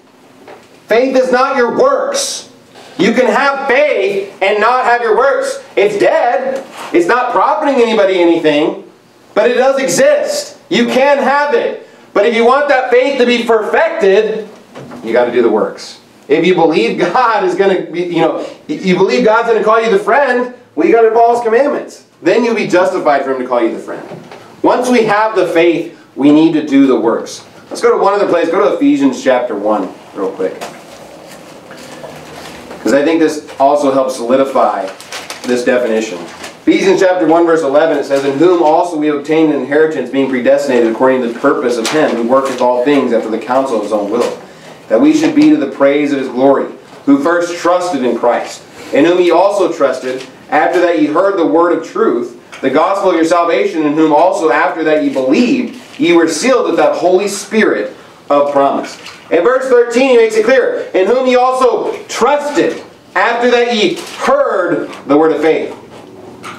Faith is not your works. You can have faith and not have your works. It's dead. It's not profiting anybody anything. But it does exist. You can have it. But if you want that faith to be perfected, you got to do the works. If you believe God is going to be, you know, you believe God's going to call you the friend, well, you got to follow His commandments. Then you'll be justified for Him to call you the friend. Once we have the faith, we need to do the works. Let's go to one other place. Go to Ephesians chapter 1 real quick. Because I think this also helps solidify this definition. Ephesians chapter 1 verse 11 it says, In whom also we obtained an inheritance being predestinated according to the purpose of him who worketh all things after the counsel of his own will. That we should be to the praise of his glory, who first trusted in Christ, in whom ye also trusted, after that ye heard the word of truth, the gospel of your salvation, in whom also after that ye believed, ye were sealed with that Holy Spirit of promise. In verse 13, he makes it clear, in whom ye also trusted, after that ye heard the word of faith.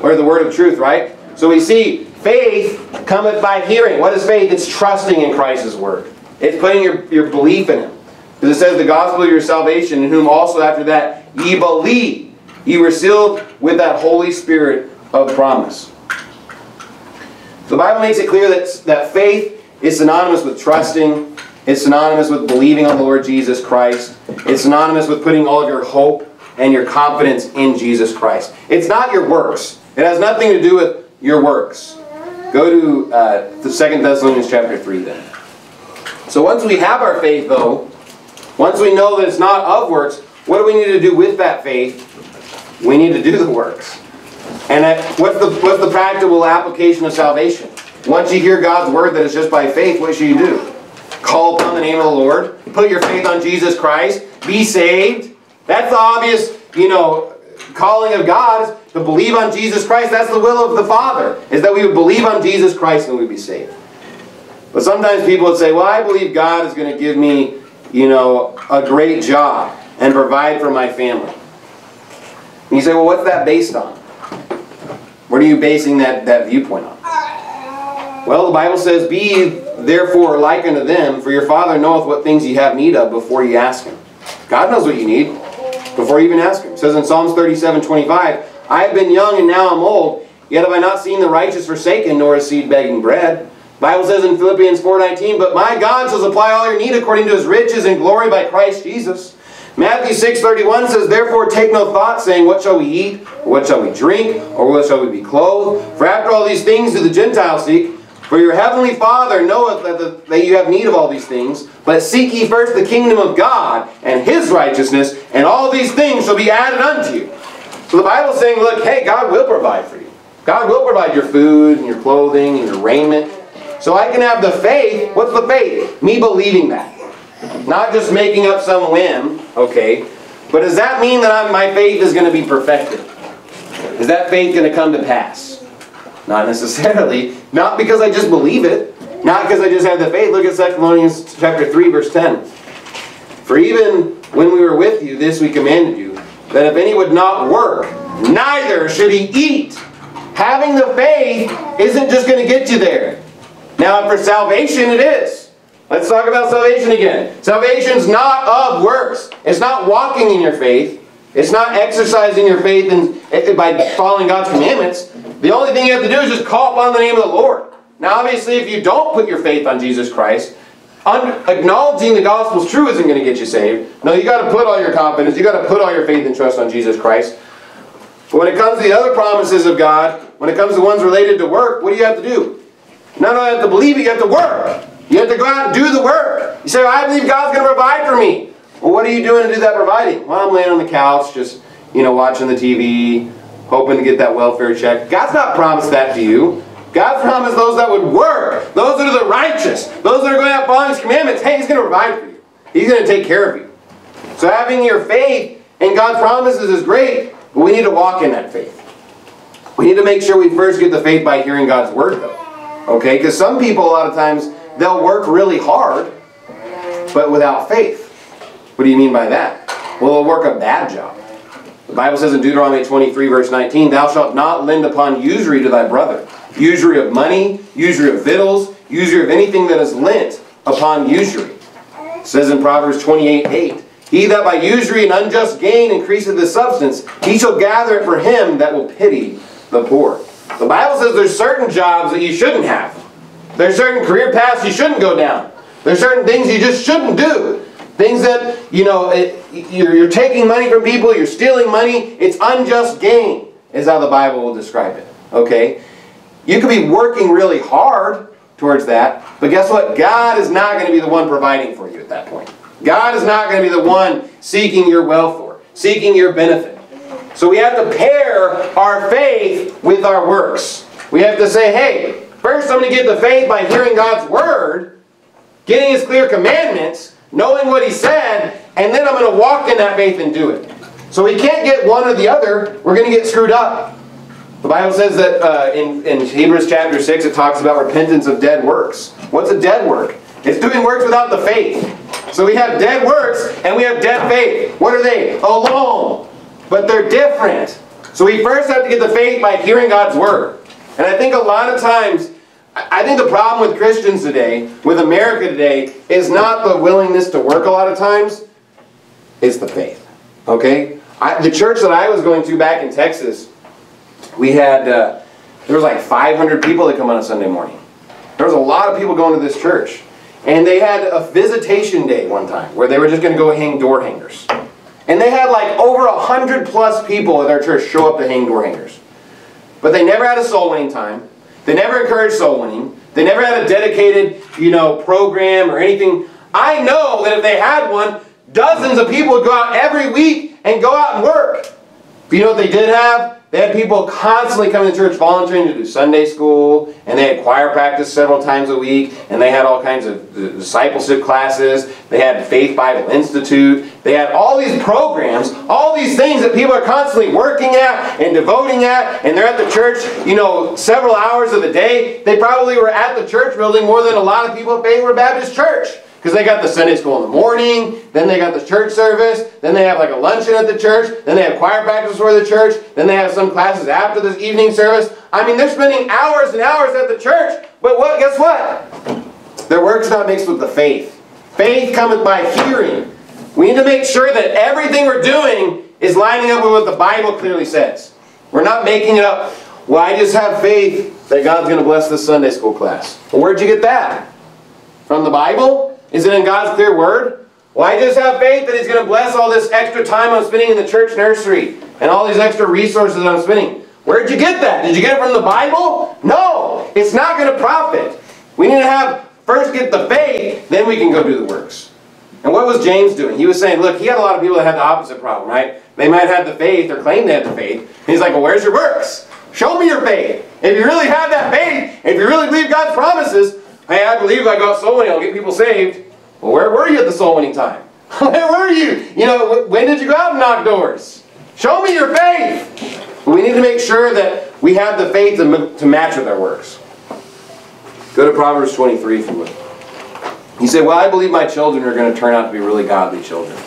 Or the word of truth, right? So we see faith cometh by hearing. What is faith? It's trusting in Christ's word. It's putting your, your belief in him. Because it says the gospel of your salvation, in whom also after that ye believe. Ye were sealed with that Holy Spirit of promise. The Bible makes it clear that, that faith is synonymous with trusting. It's synonymous with believing on the Lord Jesus Christ. It's synonymous with putting all of your hope and your confidence in Jesus Christ. It's not your works. It has nothing to do with your works. Go to uh, the Second Thessalonians chapter 3 then. So once we have our faith, though, once we know that it's not of works, what do we need to do with that faith? We need to do the works. And what's the, what's the practical application of salvation? Once you hear God's word that it's just by faith, what should you do? Call upon the name of the Lord. Put your faith on Jesus Christ. Be saved. That's the obvious, you know, calling of God is to believe on Jesus Christ. That's the will of the Father, is that we would believe on Jesus Christ and we'd be saved. But sometimes people would say, well, I believe God is going to give me, you know, a great job and provide for my family. And you say, well, what's that based on? What are you basing that, that viewpoint on? Well, the Bible says, Be therefore like unto them, for your Father knoweth what things ye have need of before ye ask Him. God knows what you need before you even ask Him. It says in Psalms 37, 25, I have been young and now I'm old, yet have I not seen the righteous forsaken, nor his seed begging bread. The Bible says in Philippians 4.19, But my God shall supply all your need according to His riches and glory by Christ Jesus. Matthew 6.31 says, Therefore take no thought, saying, What shall we eat? Or what shall we drink? Or what shall we be clothed? For after all these things do the Gentiles seek. For your heavenly Father knoweth that, the, that you have need of all these things. But seek ye first the kingdom of God and His righteousness, and all these things shall be added unto you. So the Bible's saying, look, hey, God will provide for you. God will provide your food and your clothing and your raiment. So I can have the faith. What's the faith? Me believing that. Not just making up some whim, okay? But does that mean that I'm, my faith is going to be perfected? Is that faith going to come to pass? Not necessarily. Not because I just believe it. Not because I just have the faith. Look at 2 Thessalonians chapter 3, verse 10. For even when we were with you, this we commanded you, that if any would not work, neither should he eat. Having the faith isn't just going to get you there. Now, for salvation, it is. Let's talk about salvation again. Salvation's not of works. It's not walking in your faith. It's not exercising your faith in, eh, by following God's commandments. The only thing you have to do is just call upon the name of the Lord. Now, obviously, if you don't put your faith on Jesus Christ, acknowledging the gospel's true isn't going to get you saved. No, you got to put all your confidence, you got to put all your faith and trust on Jesus Christ. But when it comes to the other promises of God, when it comes to ones related to work, what do you have to do? Not only have to believe you have to work. You have to go out and do the work. You say, well, I believe God's going to provide for me. Well, what are you doing to do that providing? Well, I'm laying on the couch, just, you know, watching the TV, hoping to get that welfare check. God's not promised that to you. God promised those that would work, those that are the righteous, those that are going out following His commandments, hey, He's going to provide for you. He's going to take care of you. So having your faith in God's promises is great, but we need to walk in that faith. We need to make sure we first get the faith by hearing God's word, though. Okay? Because some people, a lot of times, they'll work really hard, but without faith. What do you mean by that? Well, they'll work a bad job. The Bible says in Deuteronomy 23, verse 19, Thou shalt not lend upon usury to thy brother. Usury of money, usury of victuals, usury of anything that is lent upon usury. It says in Proverbs 28, 8, He that by usury and unjust gain increaseth the substance, he shall gather it for him that will pity the poor. The Bible says there's certain jobs that you shouldn't have. There's certain career paths you shouldn't go down. There's certain things you just shouldn't do. Things that, you know, it, you're, you're taking money from people, you're stealing money. It's unjust gain, is how the Bible will describe it. Okay? You could be working really hard towards that, but guess what? God is not going to be the one providing for you at that point. God is not going to be the one seeking your welfare, seeking your benefit. So we have to pair our faith with our works. We have to say, hey, first I'm going to get the faith by hearing God's Word, getting His clear commandments, knowing what he said, and then I'm going to walk in that faith and do it. So we can't get one or the other. We're going to get screwed up. The Bible says that uh, in, in Hebrews chapter 6, it talks about repentance of dead works. What's a dead work? It's doing works without the faith. So we have dead works and we have dead faith. What are they? Alone. But they're different. So we first have to get the faith by hearing God's word. And I think a lot of times I think the problem with Christians today, with America today, is not the willingness to work a lot of times, it's the faith. Okay? I, the church that I was going to back in Texas, we had, uh, there was like 500 people that come on a Sunday morning. There was a lot of people going to this church. And they had a visitation day one time where they were just going to go hang door hangers. And they had like over a hundred plus people at their church show up to hang door hangers. But they never had a soul winning time. They never encouraged soul winning. They never had a dedicated, you know, program or anything. I know that if they had one, dozens of people would go out every week and go out and work. But you know what they did have? They had people constantly coming to church volunteering to do Sunday school, and they had choir practice several times a week, and they had all kinds of discipleship classes. They had Faith Bible Institute. They had all these programs, all these things that people are constantly working at and devoting at, and they're at the church, you know, several hours of the day. They probably were at the church building more than a lot of people at Faith Baptist Church. Because they got the Sunday school in the morning, then they got the church service, then they have like a luncheon at the church, then they have choir practice for the church, then they have some classes after this evening service. I mean, they're spending hours and hours at the church, but what? Guess what? Their work's not mixed with the faith. Faith cometh by hearing. We need to make sure that everything we're doing is lining up with what the Bible clearly says. We're not making it up. Well, I just have faith that God's going to bless this Sunday school class. Well, where'd you get that? From the Bible? Is it in God's clear word? Well, I just have faith that He's going to bless all this extra time I'm spending in the church nursery and all these extra resources I'm spending. Where'd you get that? Did you get it from the Bible? No, it's not going to profit. We need to have first get the faith, then we can go do the works. And what was James doing? He was saying, look, he had a lot of people that had the opposite problem, right? They might have the faith or claim they had the faith. And he's like, well, where's your works? Show me your faith. If you really have that faith, if you really believe God's promises, hey, I believe I got soul winning, I'll get people saved. Well, where were you at the soul winning time? where were you? You know, when did you go out and knock doors? Show me your faith. We need to make sure that we have the faith to, to match with our works. Go to Proverbs 23 if you would. He said, well, I believe my children are going to turn out to be really godly children.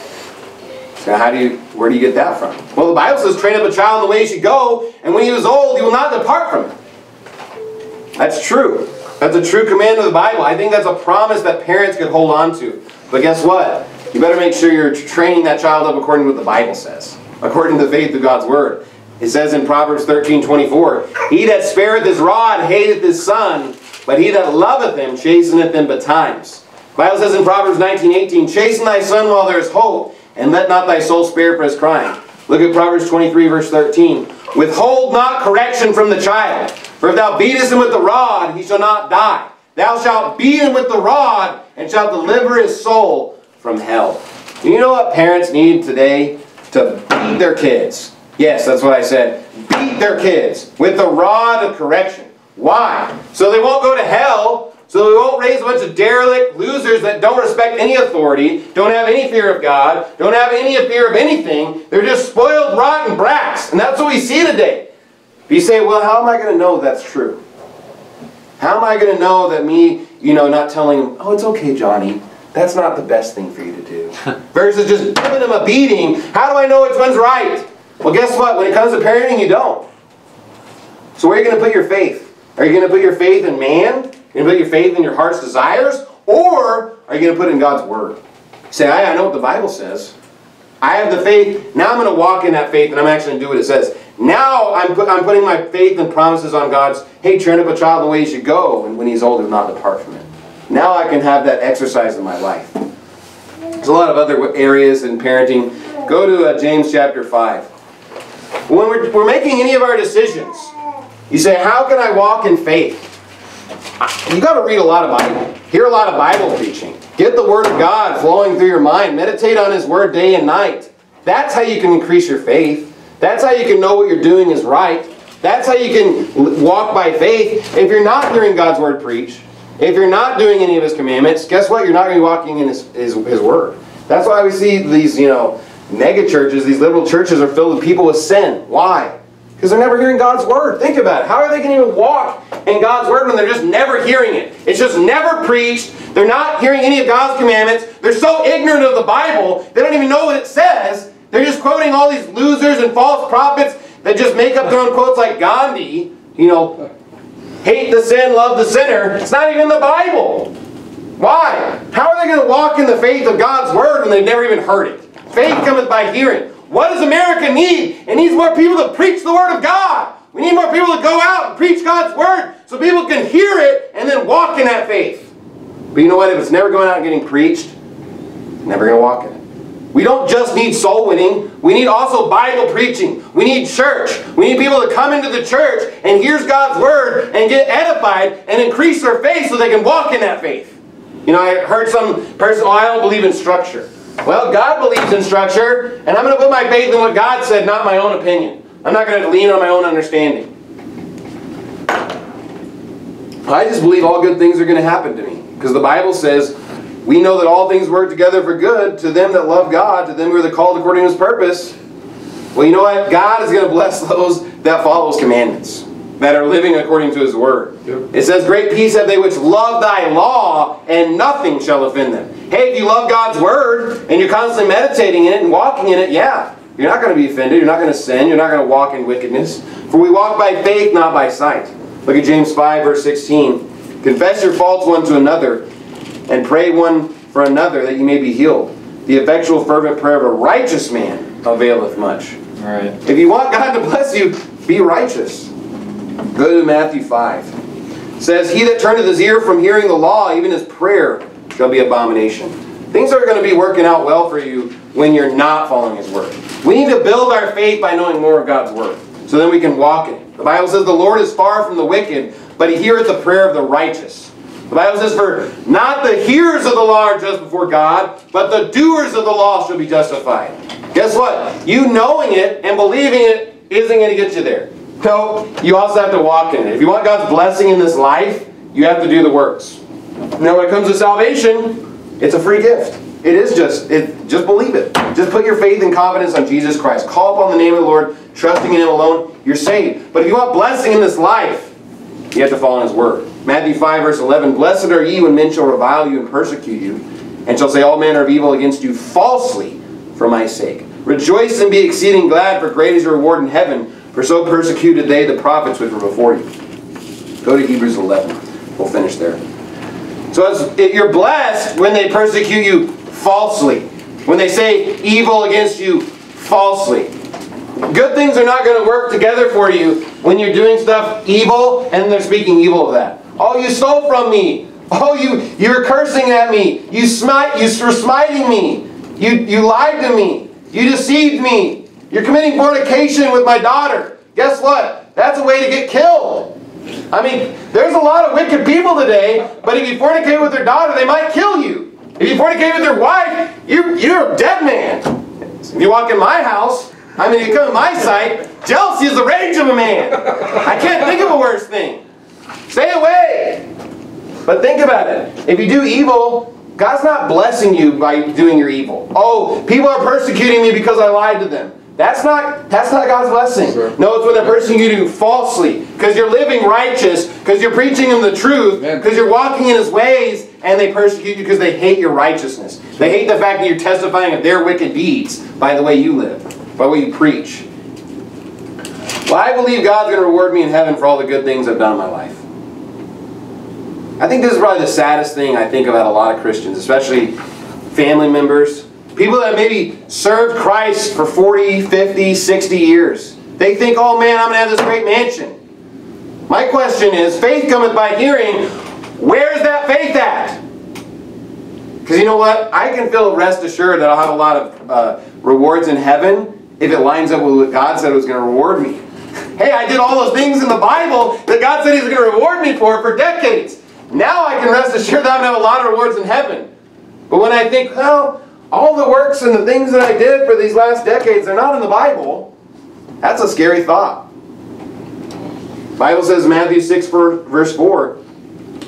So how do you, where do you get that from? Well, the Bible says, train up a child in the way he should go, and when he is old, he will not depart from it. That's true. That's a true command of the Bible. I think that's a promise that parents could hold on to. But guess what? You better make sure you're training that child up according to what the Bible says, according to the faith of God's Word. It says in Proverbs 13, 24, He that spareth his rod hateth his son, but he that loveth him chasteneth him betimes. Bible says in Proverbs 19, 18, Chasten thy son while there is hope, and let not thy soul spare for his crying. Look at Proverbs 23, verse 13. Withhold not correction from the child, for if thou beatest him with the rod, he shall not die. Thou shalt beat him with the rod, and shalt deliver his soul from hell. You know what parents need today? To beat their kids. Yes, that's what I said. Beat their kids with the rod of correction. Why? So they won't go to hell, so we won't raise a bunch of derelict losers that don't respect any authority, don't have any fear of God, don't have any fear of anything. They're just spoiled, rotten brats. And that's what we see today. But you say, well, how am I going to know that's true? How am I going to know that me, you know, not telling him, oh, it's okay, Johnny, that's not the best thing for you to do. Versus just giving him a beating, how do I know which one's right? Well, guess what? When it comes to parenting, you don't. So where are you going to put your faith? Are you going to put your faith in man? Are you going to put your faith in your heart's desires? Or are you going to put it in God's Word? say, I, I know what the Bible says. I have the faith. Now I'm going to walk in that faith and I'm actually going to do what it says. Now I'm, put, I'm putting my faith and promises on God's, hey, train up a child the way he should go, and when he's old, not depart from it. Now I can have that exercise in my life. There's a lot of other areas in parenting. Go to uh, James chapter 5. When we're, we're making any of our decisions, you say, how can I walk in faith? You got to read a lot of Bible. Hear a lot of Bible preaching. Get the Word of God flowing through your mind. Meditate on His Word day and night. That's how you can increase your faith. That's how you can know what you're doing is right. That's how you can walk by faith. If you're not hearing God's word preached, if you're not doing any of His commandments, guess what? You're not going to be walking in His, His, His word. That's why we see these, you know, mega churches, these liberal churches are filled with people with sin. Why? Because they're never hearing God's word. Think about it. How are they going to even walk in God's word when they're just never hearing it? It's just never preached. They're not hearing any of God's commandments. They're so ignorant of the Bible, they don't even know what it says. They're just quoting all these losers and false prophets that just make up their own quotes like Gandhi, you know, hate the sin, love the sinner. It's not even the Bible. Why? How are they going to walk in the faith of God's Word when they've never even heard it? Faith cometh by hearing. What does America need? It needs more people to preach the Word of God. We need more people to go out and preach God's Word so people can hear it and then walk in that faith. But you know what? If it's never going out and getting preached, never going to walk in it. We don't just need soul winning. We need also Bible preaching. We need church. We need people to come into the church and hear God's word and get edified and increase their faith so they can walk in that faith. You know, I heard some person, oh, I don't believe in structure. Well, God believes in structure, and I'm going to put my faith in what God said, not my own opinion. I'm not going to lean on my own understanding. I just believe all good things are going to happen to me. Because the Bible says, we know that all things work together for good to them that love God, to them who are the called according to his purpose. Well, you know what? God is going to bless those that follow his commandments, that are living according to his word. Yep. It says, Great peace have they which love thy law, and nothing shall offend them. Hey, if you love God's word, and you're constantly meditating in it and walking in it, yeah, you're not going to be offended. You're not going to sin. You're not going to walk in wickedness. For we walk by faith, not by sight. Look at James 5, verse 16. Confess your faults one to another and pray one for another that you may be healed. The effectual fervent prayer of a righteous man availeth much. Right. If you want God to bless you, be righteous. Go to Matthew 5. It says, He that turneth his ear from hearing the law, even his prayer shall be abomination. Things are going to be working out well for you when you're not following his word. We need to build our faith by knowing more of God's word. So then we can walk in it. The Bible says the Lord is far from the wicked, but he heareth the prayer of the righteous. The Bible says, For not the hearers of the law are just before God, but the doers of the law shall be justified. Guess what? You knowing it and believing it isn't going to get you there. No, you also have to walk in it. If you want God's blessing in this life, you have to do the works. Now, when it comes to salvation, it's a free gift. It is just, it, just believe it. Just put your faith and confidence on Jesus Christ. Call upon the name of the Lord, trusting in Him alone, you're saved. But if you want blessing in this life, you have to follow His word. Matthew 5, verse 11, Blessed are ye when men shall revile you and persecute you, and shall say all manner of evil against you falsely for my sake. Rejoice and be exceeding glad, for great is your reward in heaven, for so persecuted they the prophets which were before you. Go to Hebrews 11. We'll finish there. So you're blessed when they persecute you falsely. When they say evil against you falsely. Good things are not going to work together for you when you're doing stuff evil and they're speaking evil of that. Oh, you stole from me. Oh, you, you're cursing at me. You smite, you're smiting me. You, you lied to me. You deceived me. You're committing fornication with my daughter. Guess what? That's a way to get killed. I mean, there's a lot of wicked people today, but if you fornicate with their daughter, they might kill you. If you fornicate with their wife, you, you're a dead man. If you walk in my house, I mean, if you come to my sight, jealousy is the rage of a man. I can't think of a worse thing. Stay away. But think about it. If you do evil, God's not blessing you by doing your evil. Oh, people are persecuting me because I lied to them. That's not that's not God's blessing. Sure. No, it's when they're persecuting you do falsely because you're living righteous, because you're preaching them the truth, because you're walking in His ways, and they persecute you because they hate your righteousness. They hate the fact that you're testifying of their wicked deeds by the way you live, by what you preach. Well, I believe God's going to reward me in heaven for all the good things I've done in my life. I think this is probably the saddest thing I think about a lot of Christians, especially family members. People that maybe served Christ for 40, 50, 60 years. They think, oh man, I'm going to have this great mansion. My question is, faith cometh by hearing. Where's that faith at? Because you know what? I can feel rest assured that I'll have a lot of uh, rewards in heaven if it lines up with what God said was going to reward me. Hey, I did all those things in the Bible that God said He's going to reward me for for decades. Now I can rest assured that I'm going to have a lot of rewards in heaven. But when I think, well, all the works and the things that I did for these last decades, they're not in the Bible, that's a scary thought. Bible says Matthew 6 verse 4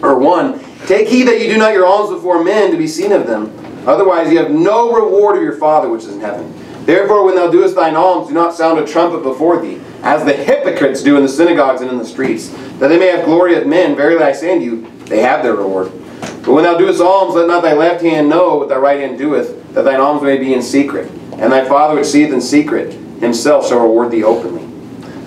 or 1, Take heed that you do not your alms before men to be seen of them. Otherwise you have no reward of your Father which is in heaven. Therefore when thou doest thine alms, do not sound a trumpet before thee, as the hypocrites do in the synagogues and in the streets, that they may have glory of men. Verily I say unto you, they have their reward. But when thou doest alms, let not thy left hand know what thy right hand doeth, that thine alms may be in secret. And thy Father which seeth in secret himself shall reward thee openly.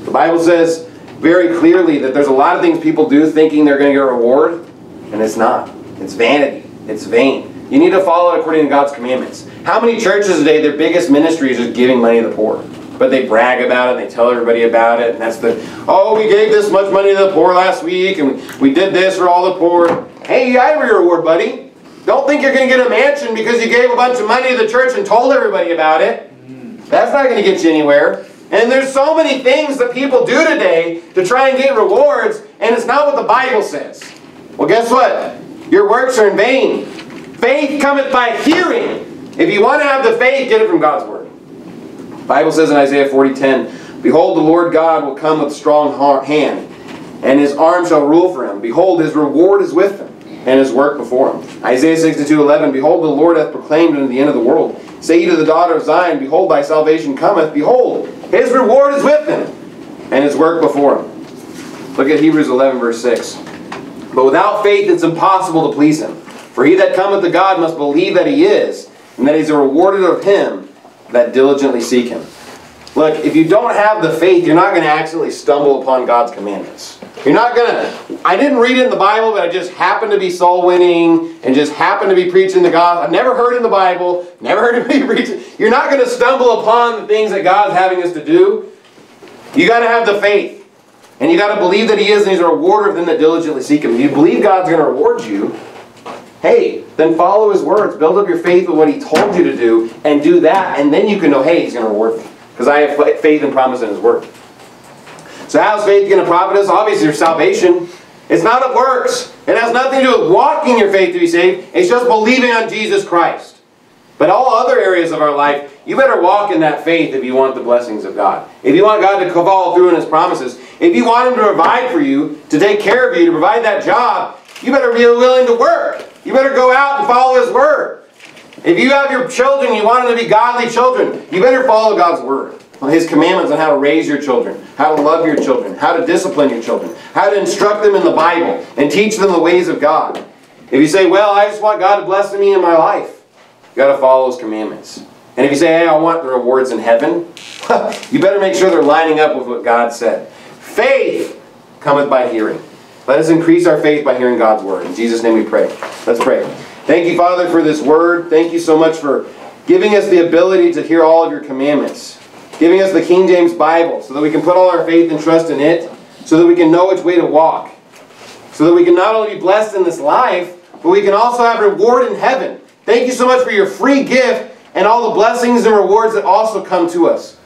The Bible says very clearly that there's a lot of things people do thinking they're going to get a reward, and it's not. It's vanity. It's vain. You need to follow it according to God's commandments. How many churches today, their biggest ministry is just giving money to the poor? But they brag about it, and they tell everybody about it, and that's the, oh, we gave this much money to the poor last week, and we, did this for all the poor. Hey, you have your reward, buddy. Don't think you're going to get a mansion because you gave a bunch of money to the church and told everybody about it. That's not going to get you anywhere. And there's so many things that people do today to try and get rewards, and it's not what the Bible says. Well, guess what? Your works are in vain. Faith cometh by hearing. If you want to have the faith, get it from God's Word. The Bible says in Isaiah 40:10, Behold, the Lord God will come with a strong hand, and his arm shall rule for him. Behold, his reward is with him, and his work before him. Isaiah 62:11, Behold, the Lord hath proclaimed unto the end of the world. Say ye to the daughter of Zion, Behold, thy salvation cometh. Behold, his reward is with him, and his work before him. Look at Hebrews 11, verse 6. But without faith it's impossible to please him. For he that cometh to God must believe that he is, and that he's a rewarder of him that diligently seek him. Look, if you don't have the faith, you're not going to accidentally stumble upon God's commandments. You're not going to. I didn't read it in the Bible, but I just happened to be soul winning and just happened to be preaching the gospel. I've never heard in the Bible, never heard me preaching. You're not going to stumble upon the things that God's having us to do. You got to have the faith. And you got to believe that He is, and He's a rewarder of them that diligently seek Him. If you believe God's going to reward you, hey, then follow His words. Build up your faith with what He told you to do, and do that, and then you can know, hey, He's going to reward me. Because I have faith and promise in His Word. So how's faith going to profit us? Obviously, your salvation. It's not of works. It has nothing to do with walking your faith to be saved. It's just believing on Jesus Christ. But all other areas of our life, you better walk in that faith if you want the blessings of God. If you want God to follow through in His promises, if you want Him to provide for you, to take care of you, to provide that job, you better be willing to work. You better go out and follow His Word. If you have your children, you want them to be godly children, you better follow God's Word. His commandments on how to raise your children, how to love your children, how to discipline your children, how to instruct them in the Bible, and teach them the ways of God. If you say, well, I just want God to bless me in my life, you got to follow His commandments. And if you say, hey, I want the rewards in heaven, you better make sure they're lining up with what God said. Faith cometh by hearing. Let us increase our faith by hearing God's word. In Jesus' name we pray. Let's pray. Thank you, Father, for this word. Thank you so much for giving us the ability to hear all of your commandments. Giving us the King James Bible so that we can put all our faith and trust in it. So that we can know which way to walk. So that we can not only be blessed in this life, but we can also have reward in heaven. Thank you so much for your free gift and all the blessings and rewards that also come to us.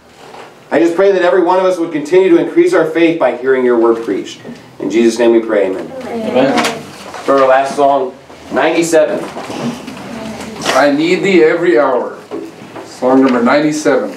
I just pray that every one of us would continue to increase our faith by hearing your word preached. In Jesus' name we pray, amen. Amen. For our last song, 97. I need thee every hour. Song number 97.